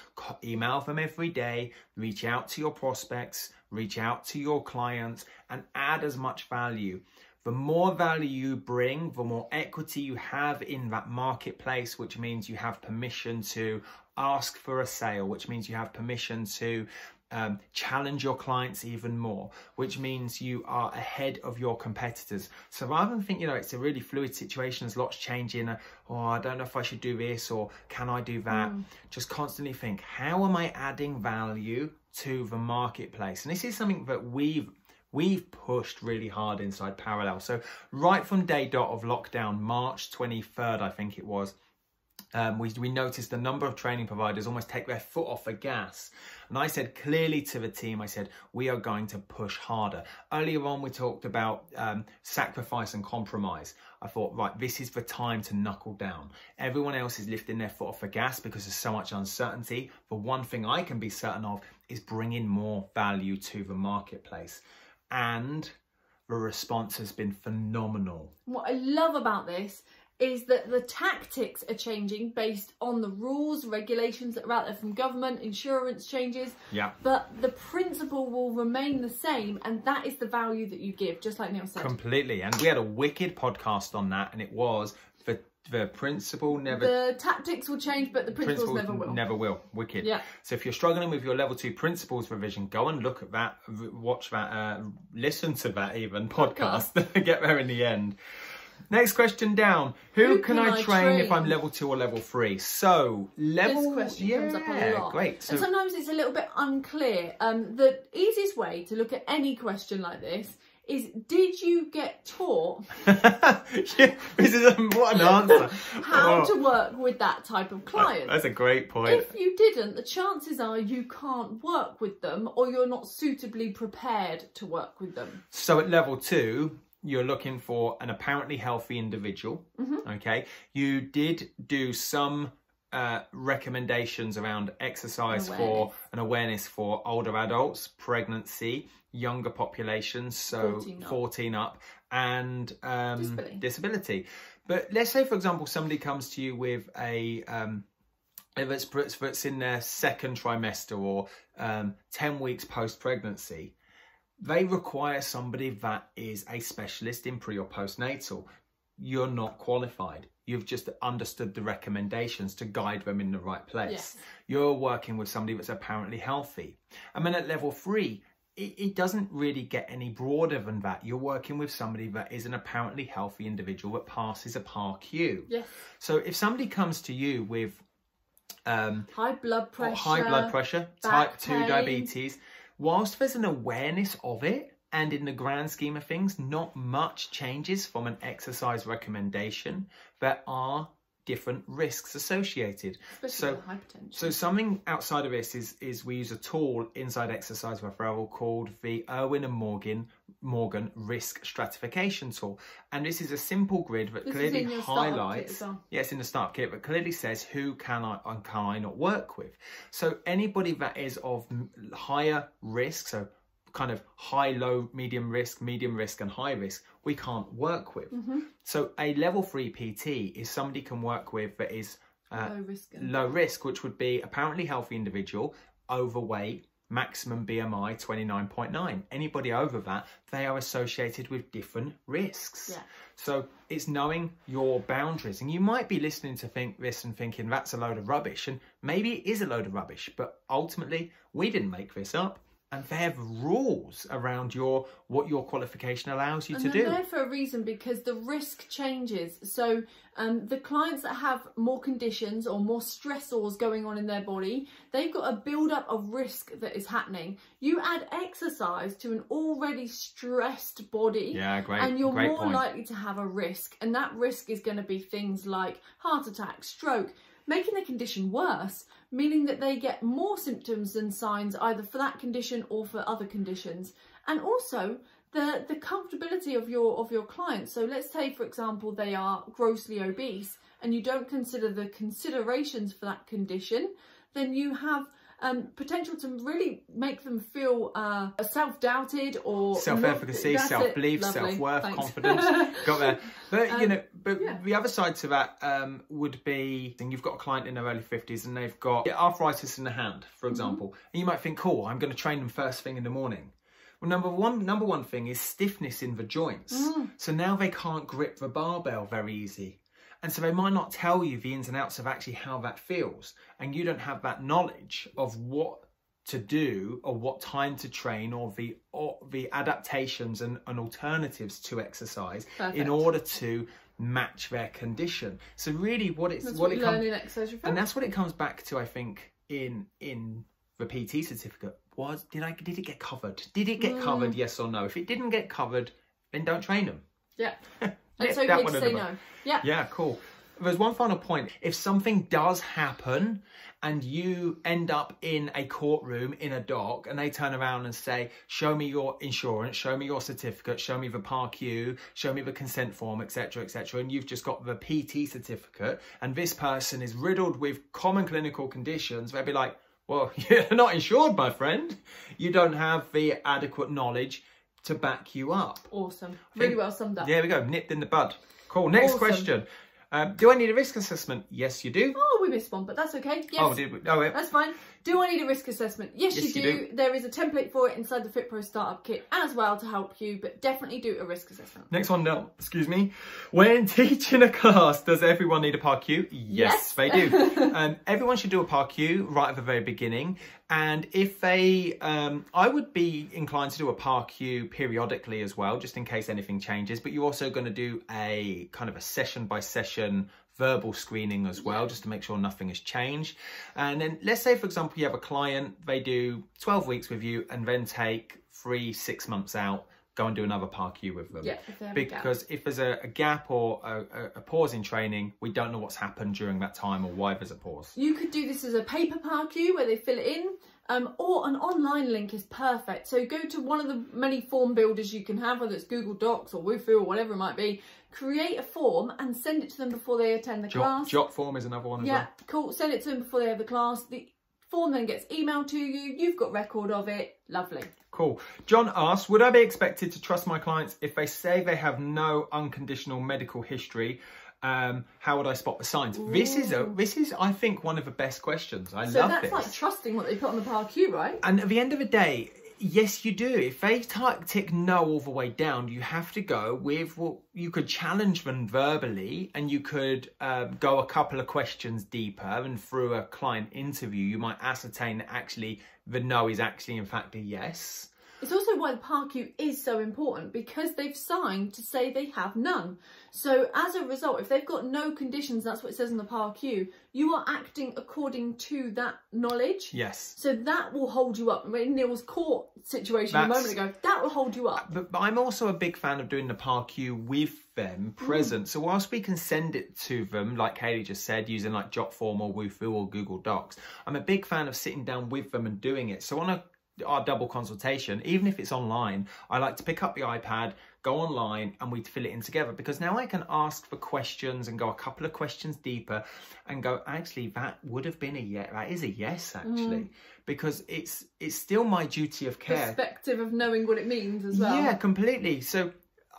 Email them every day. Reach out to your prospects. Reach out to your clients and add as much value. The more value you bring, the more equity you have in that marketplace, which means you have permission to ask for a sale, which means you have permission to um, challenge your clients even more, which means you are ahead of your competitors. So rather than think, you know, it's a really fluid situation, there's lots changing, uh, oh, I don't know if I should do this or can I do that, just constantly think, how am I adding value to the marketplace? And this is something that we've we've pushed really hard inside Parallel. So right from day dot of lockdown, March 23rd, I think it was, um, we, we noticed a number of training providers almost take their foot off the gas. And I said clearly to the team, I said, we are going to push harder. Earlier on, we talked about um, sacrifice and compromise. I thought, right, this is the time to knuckle down. Everyone else is lifting their foot off the gas because there's so much uncertainty. The one thing I can be certain of is bringing more value to the marketplace. And the response has been phenomenal. What I love about this is that the tactics are changing based on the rules, regulations that are out there from government, insurance changes. Yeah. But the principle will remain the same, and that is the value that you give, just like Neil said. Completely. And we had a wicked podcast on that, and it was the principle never the tactics will change, but the principles, never will. Never will. Wicked. Yeah. So if you're struggling with your level two principles revision, go and look at that, watch that, uh, listen to that even podcast. [laughs] Get there in the end. Next question down. Who, Who can, can I, I train, if? I'm level two or level three? So level This question yeah, comes up a lot. great. So and sometimes it's a little bit unclear. Um, the easiest way to look at any question like this is did you get taught [laughs] yeah, this is a, what an answer. how Oh, to work with that type of client? That's a great point. If you didn't, the chances are you can't work with them or you're not suitably prepared to work with them. So at level two, you're looking for an apparently healthy individual. Okay. You did do some uh, recommendations around exercise for Awareness. an awareness for older adults, pregnancy, younger populations, so 14 up. 14 up, and um, Disability. disability. But let's say, for example, somebody comes to you with a um, if it's, if it's in their second trimester or um, 10 weeks post pregnancy, they require somebody that is a specialist in pre or postnatal. You're not qualified. You've just understood the recommendations to guide them in the right place. Yes. You're working with somebody that's apparently healthy. And then at level three, it, it doesn't really get any broader than that. You're working with somebody that is an apparently healthy individual that passes a PAR-Q. Yes. So if somebody comes to you with um, High blood pressure. high blood pressure, type 2 pain. diabetes, whilst there's an awareness of it, and in the grand scheme of things, not much changes from an exercise recommendation, there are different risks associated. Especially so, hypertension. so something outside of this is is we use a tool inside exercise referral called the Irwin and Morgan Morgan risk stratification tool, and this is a simple grid that This is clearly in your startup kit highlights. well. Yes, in the start kit, but clearly says who can I and can I not work with. So anybody that is of higher risk, so kind of high, low, medium risk, medium risk, and high risk, we can't work with. Mm-hmm. So a level three PT is somebody can work with that is uh, Low risk. low risk, which would be apparently healthy individual, overweight, maximum BMI 29.9. Anybody over that, they are associated with different risks. Yeah. So it's knowing your boundaries. And you might be listening to think this and thinking that's a load of rubbish. And maybe it is a load of rubbish, but ultimately we didn't make this up. And they have rules around your what your qualification allows you and to they're do. there for a reason because the risk changes. So um, the clients that have more conditions or more stressors going on in their body, they've got a build up of risk that is happening. You add exercise to an already stressed body, Yeah, great. and you're great more point. likely to have a risk. And that risk is going to be things like heart attack, stroke, making the condition worse, meaning that they get more symptoms and signs either for that condition or for other conditions. And also the, the comfortability of your of your clients. So let's say for example they are grossly obese and you don't consider the considerations for that condition, then you have um, potential to really make them feel uh, self-doubted or self-efficacy, self-belief, self-worth, confidence. [laughs] Got there. But you Um, know, but yeah. the other side to that um, would be and you've got a client in their early fifties and they've got arthritis in the hand, Mm-hmm. for example, and you might think, "Cool, I'm going to train them first thing in the morning." Well, number one, number one thing is stiffness in the joints. Mm. So now they can't grip the barbell very easy. And so they might not tell you the ins and outs of actually how that feels. And you don't have that knowledge of what to do or what time to train or the or the adaptations and, and alternatives to exercise Perfect. in order to match their condition. So really what it's That's what, what, it comes and that's what it comes back to, I think, in in the PT certificate. Was did I did it get covered? Did it get Mm. covered? Yes or no? If it didn't get covered, then don't train them. Yeah. [laughs] Nip It's that okay one to say no. Yeah. Yeah, cool. There's one final point. If something does happen and you end up in a courtroom in a dock and they turn around and say, show me your insurance, show me your certificate, show me the PARQ, show me the consent form, etc., etc., and you've just got the PT certificate and this person is riddled with common clinical conditions, they'd be like, well, [laughs] you're not insured, my friend. You don't have the adequate knowledge to back you up. Awesome. Really well summed up. There we go, nipped in the bud. Cool. Next Awesome. question. Um, do I need a risk assessment? Yes, you do. Oh, missed one, but that's okay. Yes. Oh, did we? Oh, yeah. That's fine. Do I need a risk assessment? Yes, Yes, you, you do. There is a template for it inside the FitPro Startup Kit as well to help you, but definitely do a risk assessment. Next one, no, excuse me. When [laughs] teaching a class, does everyone need a PARQ? Yes, Yes. they do. [laughs] um, everyone should do a PARQ right at the very beginning. And if they, um, I would be inclined to do a PARQ periodically as well, just in case anything changes. But you're also going to do a kind of a session by session verbal screening as well, just to make sure nothing has changed. And then let's say, for example, you have a client, they do 12 weeks with you and then take three, six months out, go and do another PARQ with them. Yeah, if they have a gap. because if there's a, a gap or a, a, pause in training, we don't know what's happened during that time or why there's a pause. You could do this as a paper PARQ where they fill it in, um, or an online link is perfect. So go to one of the many form builders you can have, whether it's Google Docs or Wufoo or whatever it might be. Create a form and send it to them before they attend the Jot, class. Jotform is another one as Yeah, well. cool. Send it to them before they have the class. The form then gets emailed to you. You've got record of it. Lovely. Cool. John asks, would I be expected to trust my clients if they say they have no unconditional medical history? Um, how would I spot the signs? This is a, this is, I think, one of the best questions. I So love that's this. like trusting what they put on the you, right? And at the end of the day, yes, you do. If they tick no all the way down, you have to go with well, you could challenge them verbally, and you could um, go a couple of questions deeper. And through a client interview, you might ascertain that actually the no is actually in fact a yes. It's also why the PARQ is so important because they've signed to say they have none. So as a result, if they've got no conditions, that's what it says in the PARQ, you are acting according to that knowledge. Yes. So that will hold you up. In Neil's court situation a moment ago, that will hold you up. But, but I'm also a big fan of doing the PARQ with them mm. present. So whilst we can send it to them, like Haley just said, using like Jotform or Wufoo or Google Docs, I'm a big fan of sitting down with them and doing it. So on a our double consultation, even if it's online, I like to pick up the iPad, go online, and we fill it in together because now I can ask for questions and go a couple of questions deeper and go, actually, that would have been a yes. That is a yes, actually, mm. because it's it's still my duty of care. Perspective of knowing what it means as well. Yeah, completely. So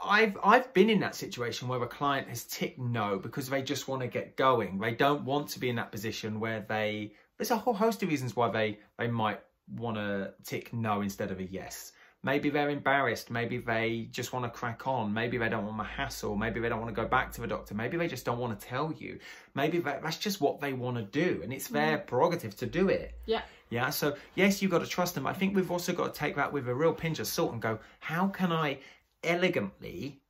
I've I've been in that situation where a client has ticked no because they just want to get going. They don't want to be in that position where they there's a whole host of reasons why they they might want to tick no instead of a yes. Maybe they're embarrassed. Maybe they just want to crack on. Maybe they don't want a hassle. Maybe they don't want to go back to the doctor. Maybe they just don't want to tell you. Maybe that, that's just what they want to do, and it's their mm. prerogative to do it. Yeah. Yeah. So yes, you've got to trust them. I think we've also got to take that with a real pinch of salt and go, how can I elegantly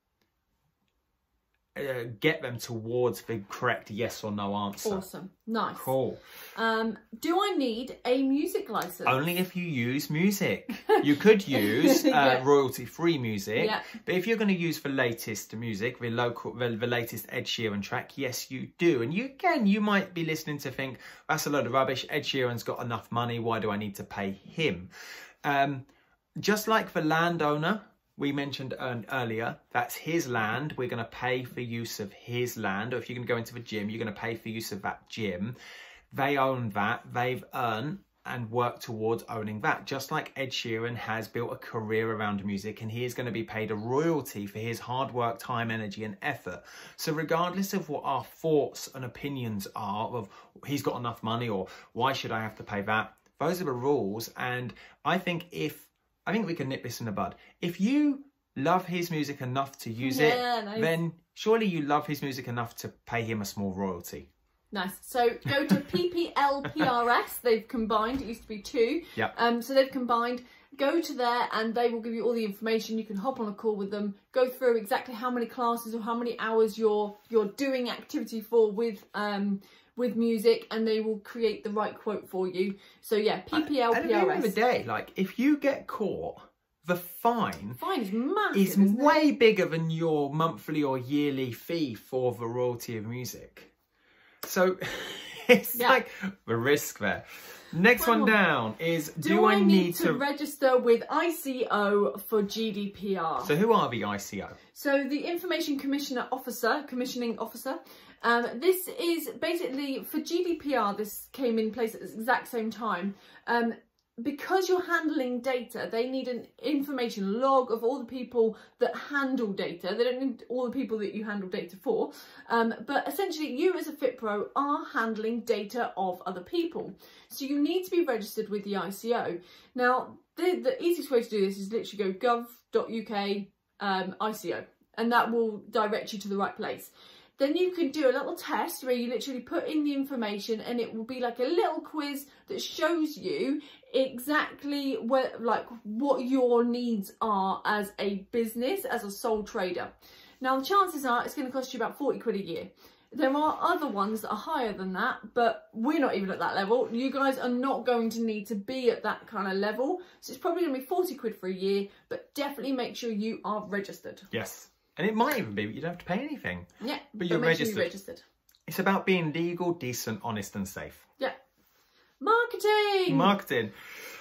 uh, get them towards the correct yes or no answer? Awesome. Nice. Cool. Um, do I need a music license? Only if you use music. You could [laughs] use uh, Yeah. royalty-free music, Yeah. but if you're going to use the latest music, the local, the, the latest Ed Sheeran track, yes, you do. And you again, you might be listening to think that's a load of rubbish. Ed Sheeran's got enough money. Why do I need to pay him? Um, just like the landowner we mentioned earlier, that's his land. We're going to pay for use of his land. Or if you're going to go into the gym, you're going to pay for use of that gym. They own that. They've earned and worked towards owning that. Just like Ed Sheeran has built a career around music and he is going to be paid a royalty for his hard work, time, energy, and effort. So, regardless of what our thoughts and opinions are of he's got enough money or why should I have to pay that, those are the rules. And I think if I think we can nip this in the bud. If you love his music enough to use Yeah, it, nice. then surely you love his music enough to pay him a small royalty. Nice. So go to [laughs] PPLPRS. They've combined. It used to be two. Yep. Um. So they've combined. Go to there and they will give you all the information. You can hop on a call with them. Go through exactly how many classes or how many hours you're you're doing activity for with um with music, and they will create the right quote for you. So yeah, And at the end of the day, like if you get caught, the fine Fine is massive. is isn't it? way bigger than your monthly or yearly fee for the royalty of music. So [laughs] it's Yeah. like the risk there. Next one down is do, Do, I need to? register with ICO for GDPR? so who are the ICO? So the Information Commissioner Officer, Commissioning Officer, um, this is basically for GDPR. This came in place at the exact same time. Um, because you're handling data, they need an information log of all the people that handle data. They don't need all the people that you handle data for. Um, but essentially, you as a FitPro are handling data of other people. So you need to be registered with the ICO. Now, the, the easiest way to do this is literally go gov.uk um, ICO, and that will direct you to the right place. Then you can do a little test where you literally put in the information and it will be like a little quiz that shows you exactly where like what your needs are as a business, as a sole trader. Now the chances are it's going to cost you about 40 quid a year. There are other ones that are higher than that, but we're not even at that level. You guys are not going to need to be at that kind of level. So it's probably going to be 40 quid for a year, but definitely make sure you are registered. Yes. And it might even be that you don't have to pay anything. Yeah, But you're registered. you're registered. It's about being legal, decent, honest, and safe. Yeah. Marketing! Marketing.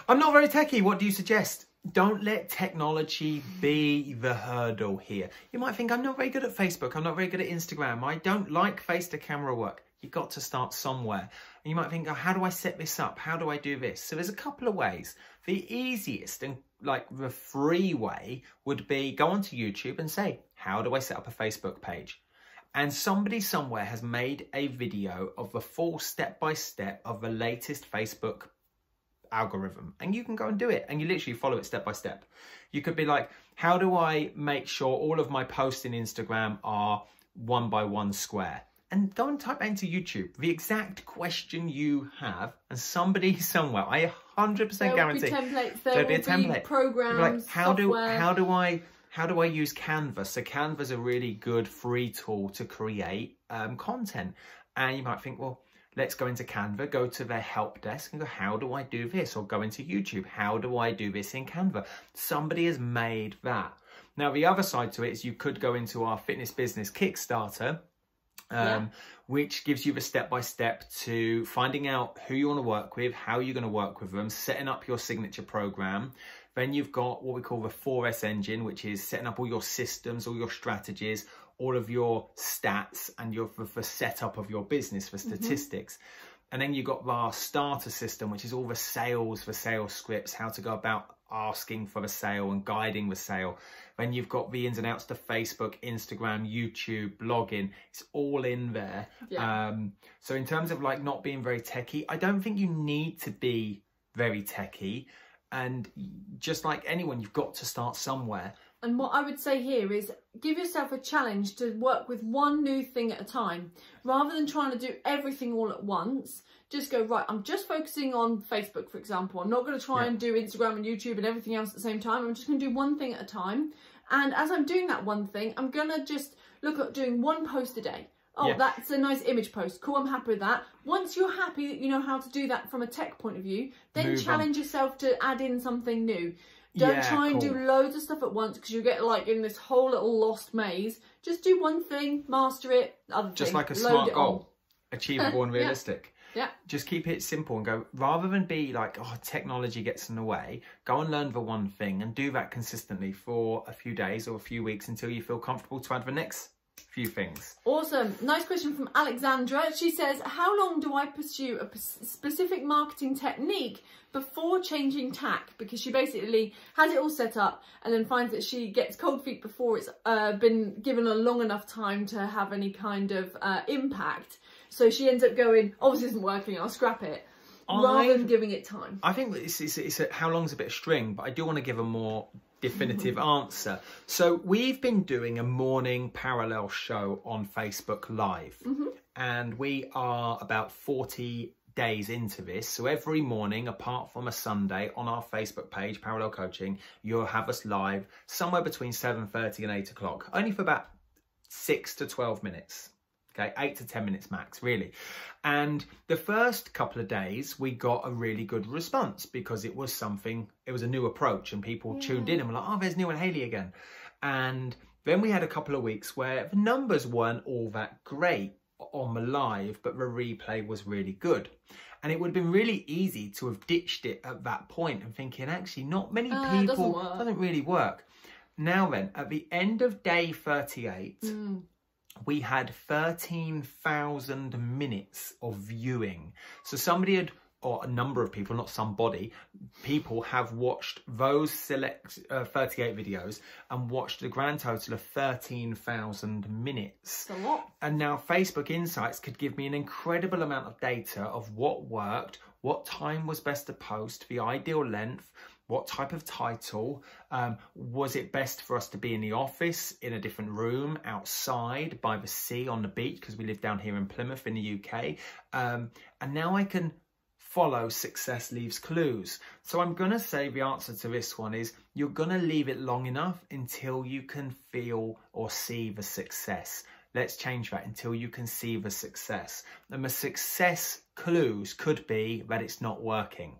I'm not very techie. What do you suggest? Don't let technology be the hurdle here. You might think, I'm not very good at Facebook. I'm not very good at Instagram. I don't like face to camera work. You've got to start somewhere. And you might think, oh, how do I set this up? How do I do this? So there's a couple of ways. The easiest and like the free way would be go onto YouTube and say, how do I set up a Facebook page? and somebody somewhere has made a video of the full step by step of the latest Facebook algorithm and you can go and do it and you literally follow it step by step. You could be like, how do I make sure all of my posts in Instagram are one by one square? And go and type into YouTube, the exact question you have, and somebody [laughs] somewhere, I 100% guarantee, There will be templates, there there'll be a template. programs, be like, how do how do I how do I use Canva? So Canva is a really good free tool to create um, content. And you might think, well, let's go into Canva, go to their help desk and go, how do I do this? Or go into YouTube, how do I do this in Canva? Somebody has made that. Now, the other side to it is you could go into our fitness business Kickstarter, um, Yeah. which gives you the step by step to finding out who you want to work with, how you're going to work with them, setting up your signature program. Then you've got what we call the 4S engine, which is setting up all your systems, all your strategies, all of your stats, and your the, the setup of your business for statistics. And then you've got our starter system, which is all the sales for sales scripts, how to go about asking for the sale and guiding the sale. Then you've got the ins and outs to Facebook, Instagram, YouTube, blogging. It's all in there. Yeah. Um, so in terms of like not being very techie, I don't think you need to be very techie. And just like anyone, you've got to start somewhere. And what I would say here is give yourself a challenge to work with one new thing at a time rather than trying to do everything all at once. Just go, right, I'm just focusing on Facebook, for example. I'm not going to try Yeah. and do Instagram and YouTube and everything else at the same time. I'm just going to do one thing at a time. And as I'm doing that one thing, I'm going to just look at doing one post a day. Oh, Yeah. that's a nice image post. Cool, I'm happy with that. Once you're happy that you know how to do that from a tech point of view, then Move on. challenge yourself to add in something new. Don't Yeah, try and cool. do loads of stuff at once because you get like in this whole little lost maze. Just do one thing, master it, other Just thing, like a smart on. goal, achievable and [laughs] Yeah. realistic. Yeah. Just keep it simple and go, rather than be like, oh, technology gets in the way, go and learn the one thing and do that consistently for a few days or a few weeks until you feel comfortable to add the next few things. Awesome. Nice question from Alexandra. She says, How long do I pursue a specific marketing technique before changing tack? Because she basically has it all set up and then finds that she gets cold feet before it's uh, been given a long enough time to have any kind of uh, impact. So she ends up going, Obviously, isn't working, I'll scrap it. Rather I've- than giving it time. I think that it's, it's, it's a, how long's a bit of string, but I do want to give a more definitive answer. So we've been doing a morning parallel show on Facebook Live, mm-hmm. and we are about 40 days into this. So every morning, apart from a Sunday, on our Facebook page, Parallel Coaching, you'll have us live somewhere between 7.30 and 8 o'clock, only for about 6 to 12 minutes. Okay, eight to 10 minutes max, really. And the first couple of days, we got a really good response because it was something, it was a new approach, and people tuned in and were like, oh, there's Neil and Hayley again. And then we had a couple of weeks where the numbers weren't all that great on the live, but the replay was really good. And it would have been really easy to have ditched it at that point and thinking, actually, not many it doesn't people, work. doesn't really work. Now then, at the end of day 38, Mm. We had 13,000 minutes of viewing. So somebody had, or a number of people, not somebody, people have watched those select uh, 38 videos and watched a grand total of 13,000 minutes. A lot. And now Facebook Insights could give me an incredible amount of data of what worked, what time was best to post, the ideal length, what type of title, um, was it best for us to be in the office, in a different room, outside, by the sea, on the beach, because we live down here in Plymouth in the UK. Um, and now I can follow success leaves clues. So I'm going to say the answer to this one is you're going to leave it long enough until you can feel or see the success. Let's change that until you can see the success. And the success clues could be that it's not working.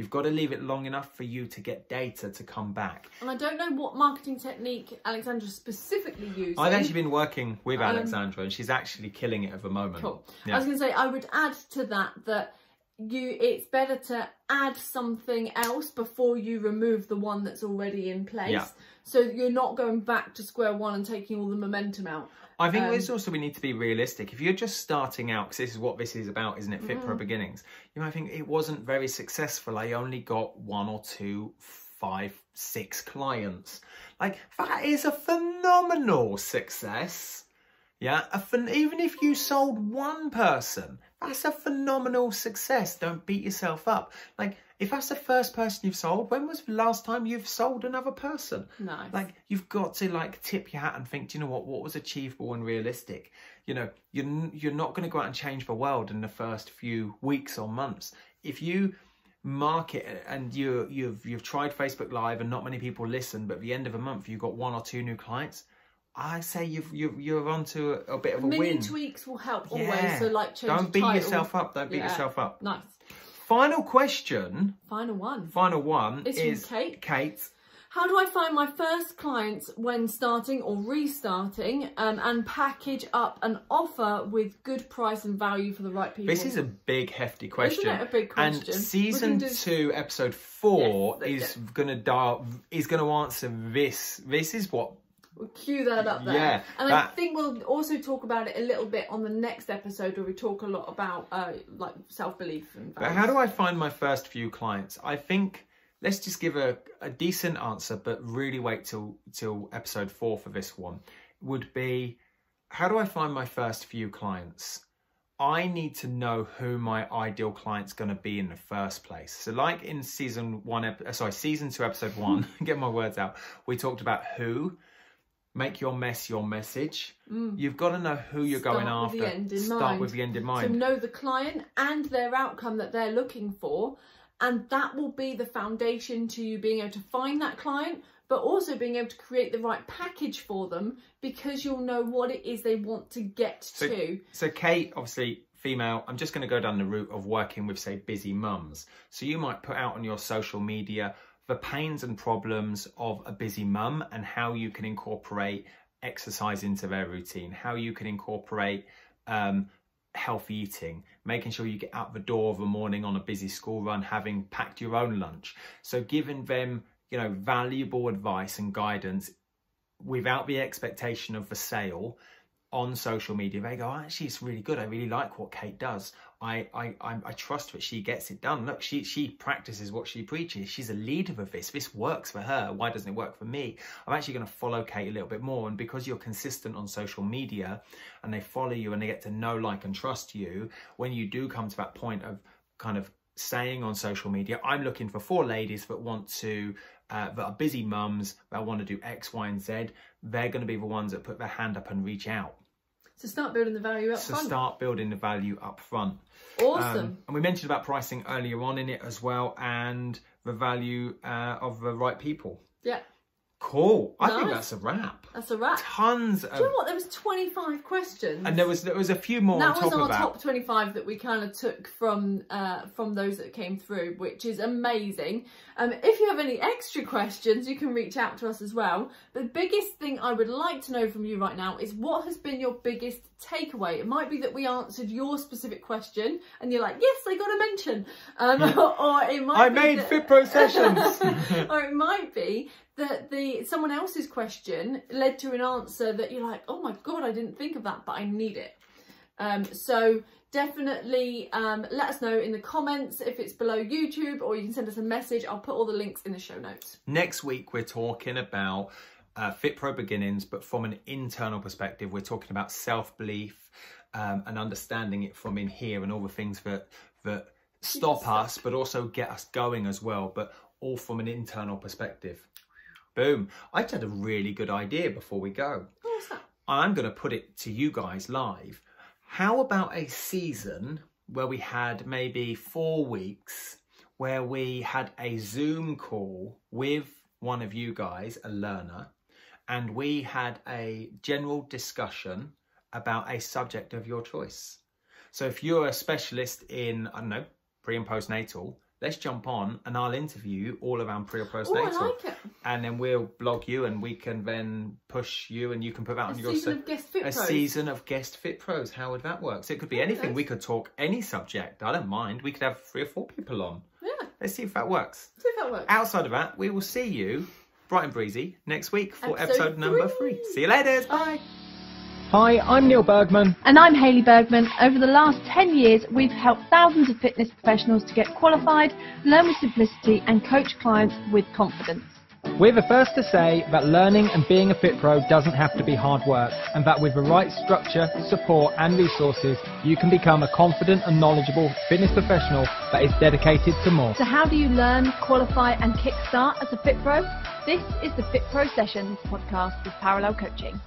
You've got to leave it long enough for you to get data to come back. And I don't know what marketing technique Alexandra specifically used. I've actually been working with Um, Alexandra and she's actually killing it at the moment. Cool. Yeah. I was going to say I would add to that that you it's better to add something else before you remove the one that's already in place. Yeah. So you're not going back to square one and taking all the momentum out. I think Um, there's also we need to be realistic. If you're just starting out, because this is what this is about, isn't it? Fit Mm. for beginnings. You might think it wasn't very successful. I only got one or two, five, six clients. Like that is a phenomenal success. Yeah, even if you sold one person, that's a phenomenal success. Don't beat yourself up. Like if that's the first person you've sold, when was the last time you've sold another person? Nice. Like you've got to like tip your hat and think, do you know what? What was achievable and realistic? You know, you're you're not going to go out and change the world in the first few weeks or months. If you market and you you've you've tried Facebook Live and not many people listen, but at the end of a month you've got one or two new clients. I say you've you've you're onto a, a bit of a Mini win. tweaks will help Yeah. always. So like change Don't beat title. yourself up. Don't beat Yeah. yourself up. Nice. Final question. Final one. Final one It's is Kate. Kate. How do I find my first clients when starting or restarting um, and package up an offer with good price and value for the right people? This is a big, hefty question. Isn't it a big question? And season do- two, episode four, Yes, is gonna dial, is gonna answer this. This is what. We'll cue that up there. Yeah, and I think we'll also talk about it a little bit on the next episode where we talk a lot about uh, like self belief But how do I find my first few clients? I think let's just give a, a decent answer, but really wait till till episode four for this one. Would be how do I find my first few clients? I need to know who my ideal client's going to be in the first place. So, like in season one, uh, sorry, season two, episode one, [laughs] get my words out. We talked about who. Make your mess your message. You've got to know who you're going Mm. Start after. with the end in Start mind. with the end in to mind. know the client and their outcome that they're looking for and that will be the foundation to you being able to find that client but also being able to create the right package for them because you'll know what it is they want to get So- to So Kate, obviously female, I'm just going to go down the route of working with, say, busy mums. So you might put out on your social media the pains and problems of a busy mum and how you can incorporate exercise into their routine, how you can incorporate um, healthy eating, making sure you get out the door of a morning on a busy school run, having packed your own lunch. So giving them, you know, valuable advice and guidance without the expectation of the sale on social media they go "Oh, actually it's really good. I really like what kate does. I, I i i trust that she gets it done. Look she she practices what she preaches. She's a leader of this. This works for her. Why doesn't it work for me? I'm actually going to follow kate a little bit more and because you're consistent on social media and they follow you and they get to know like and trust you when you do come to that point of kind of saying on social media, I'm looking for four ladies that want to, uh, that are busy mums, that want to do X, Y, and Z. They're going to be the ones that put their hand up and reach out. To start building the value up So front start building the value up front. awesome Um, and we mentioned about pricing earlier on in it as well, and the value uh, of the right people. yeah Cool. I think that's a wrap. that's a wrap Tons do you know what there was 25 questions and there was there was a few more that on was our of that. top 25 that we kind of took from uh, from those that came through which is amazing um, if you have any extra questions you can reach out to us as well the biggest thing i would like to know from you right now is what has been your biggest takeaway it might be that we answered your specific question and you're like yes i got a mention um, [laughs] [laughs] or it might I made that- fit pro sessions. [laughs] or it might be that the someone else's question led to an answer that you're like, oh my god, I didn't think of that, but I need it. Um, so definitely um, let us know in the comments if it's below YouTube, or you can send us a message. I'll put all the links in the show notes. Next week, we're talking about uh, Fit Pro Beginnings, but from an internal perspective, we're talking about self belief um, and understanding it from in here and all the things that that stop us, but also get us going as well, but all from an internal perspective. Boom. I just had a really good idea before we go. Oh, what's that? I'm going to put it to you guys live. How about a season where we had maybe four weeks where we had a Zoom call with one of you guys, a learner, and we had a general discussion about a subject of your choice. So if you're a specialist in, I don't know, pre and postnatal, let's jump on and I'll interview you all around pre or Oh, postnatal I like it. and then we'll blog you and we can then push you and you can put that A on your season of guest fit a pros. season of guest fit pros. How would that work? So it could be Yeah, anything. we could talk any subject. I don't mind. We could have three or four people on. Yeah, let's see if that works. See if that works. outside of that we will see you bright and breezy next week for Episode episode, number three. three. See you later. Bye Hi, I'm Neil Bergman. And I'm Hayley Bergman. Over the last 10 years, we've helped thousands of fitness professionals to get qualified, learn with simplicity, and coach clients with confidence. We're the first to say that learning and being a fit pro doesn't have to be hard work, and that with the right structure, support, and resources, you can become a confident and knowledgeable fitness professional that is dedicated to more. So, how do you learn, qualify, and kickstart as a Fit Pro? This is the Fit Pro Sessions podcast with Parallel Coaching.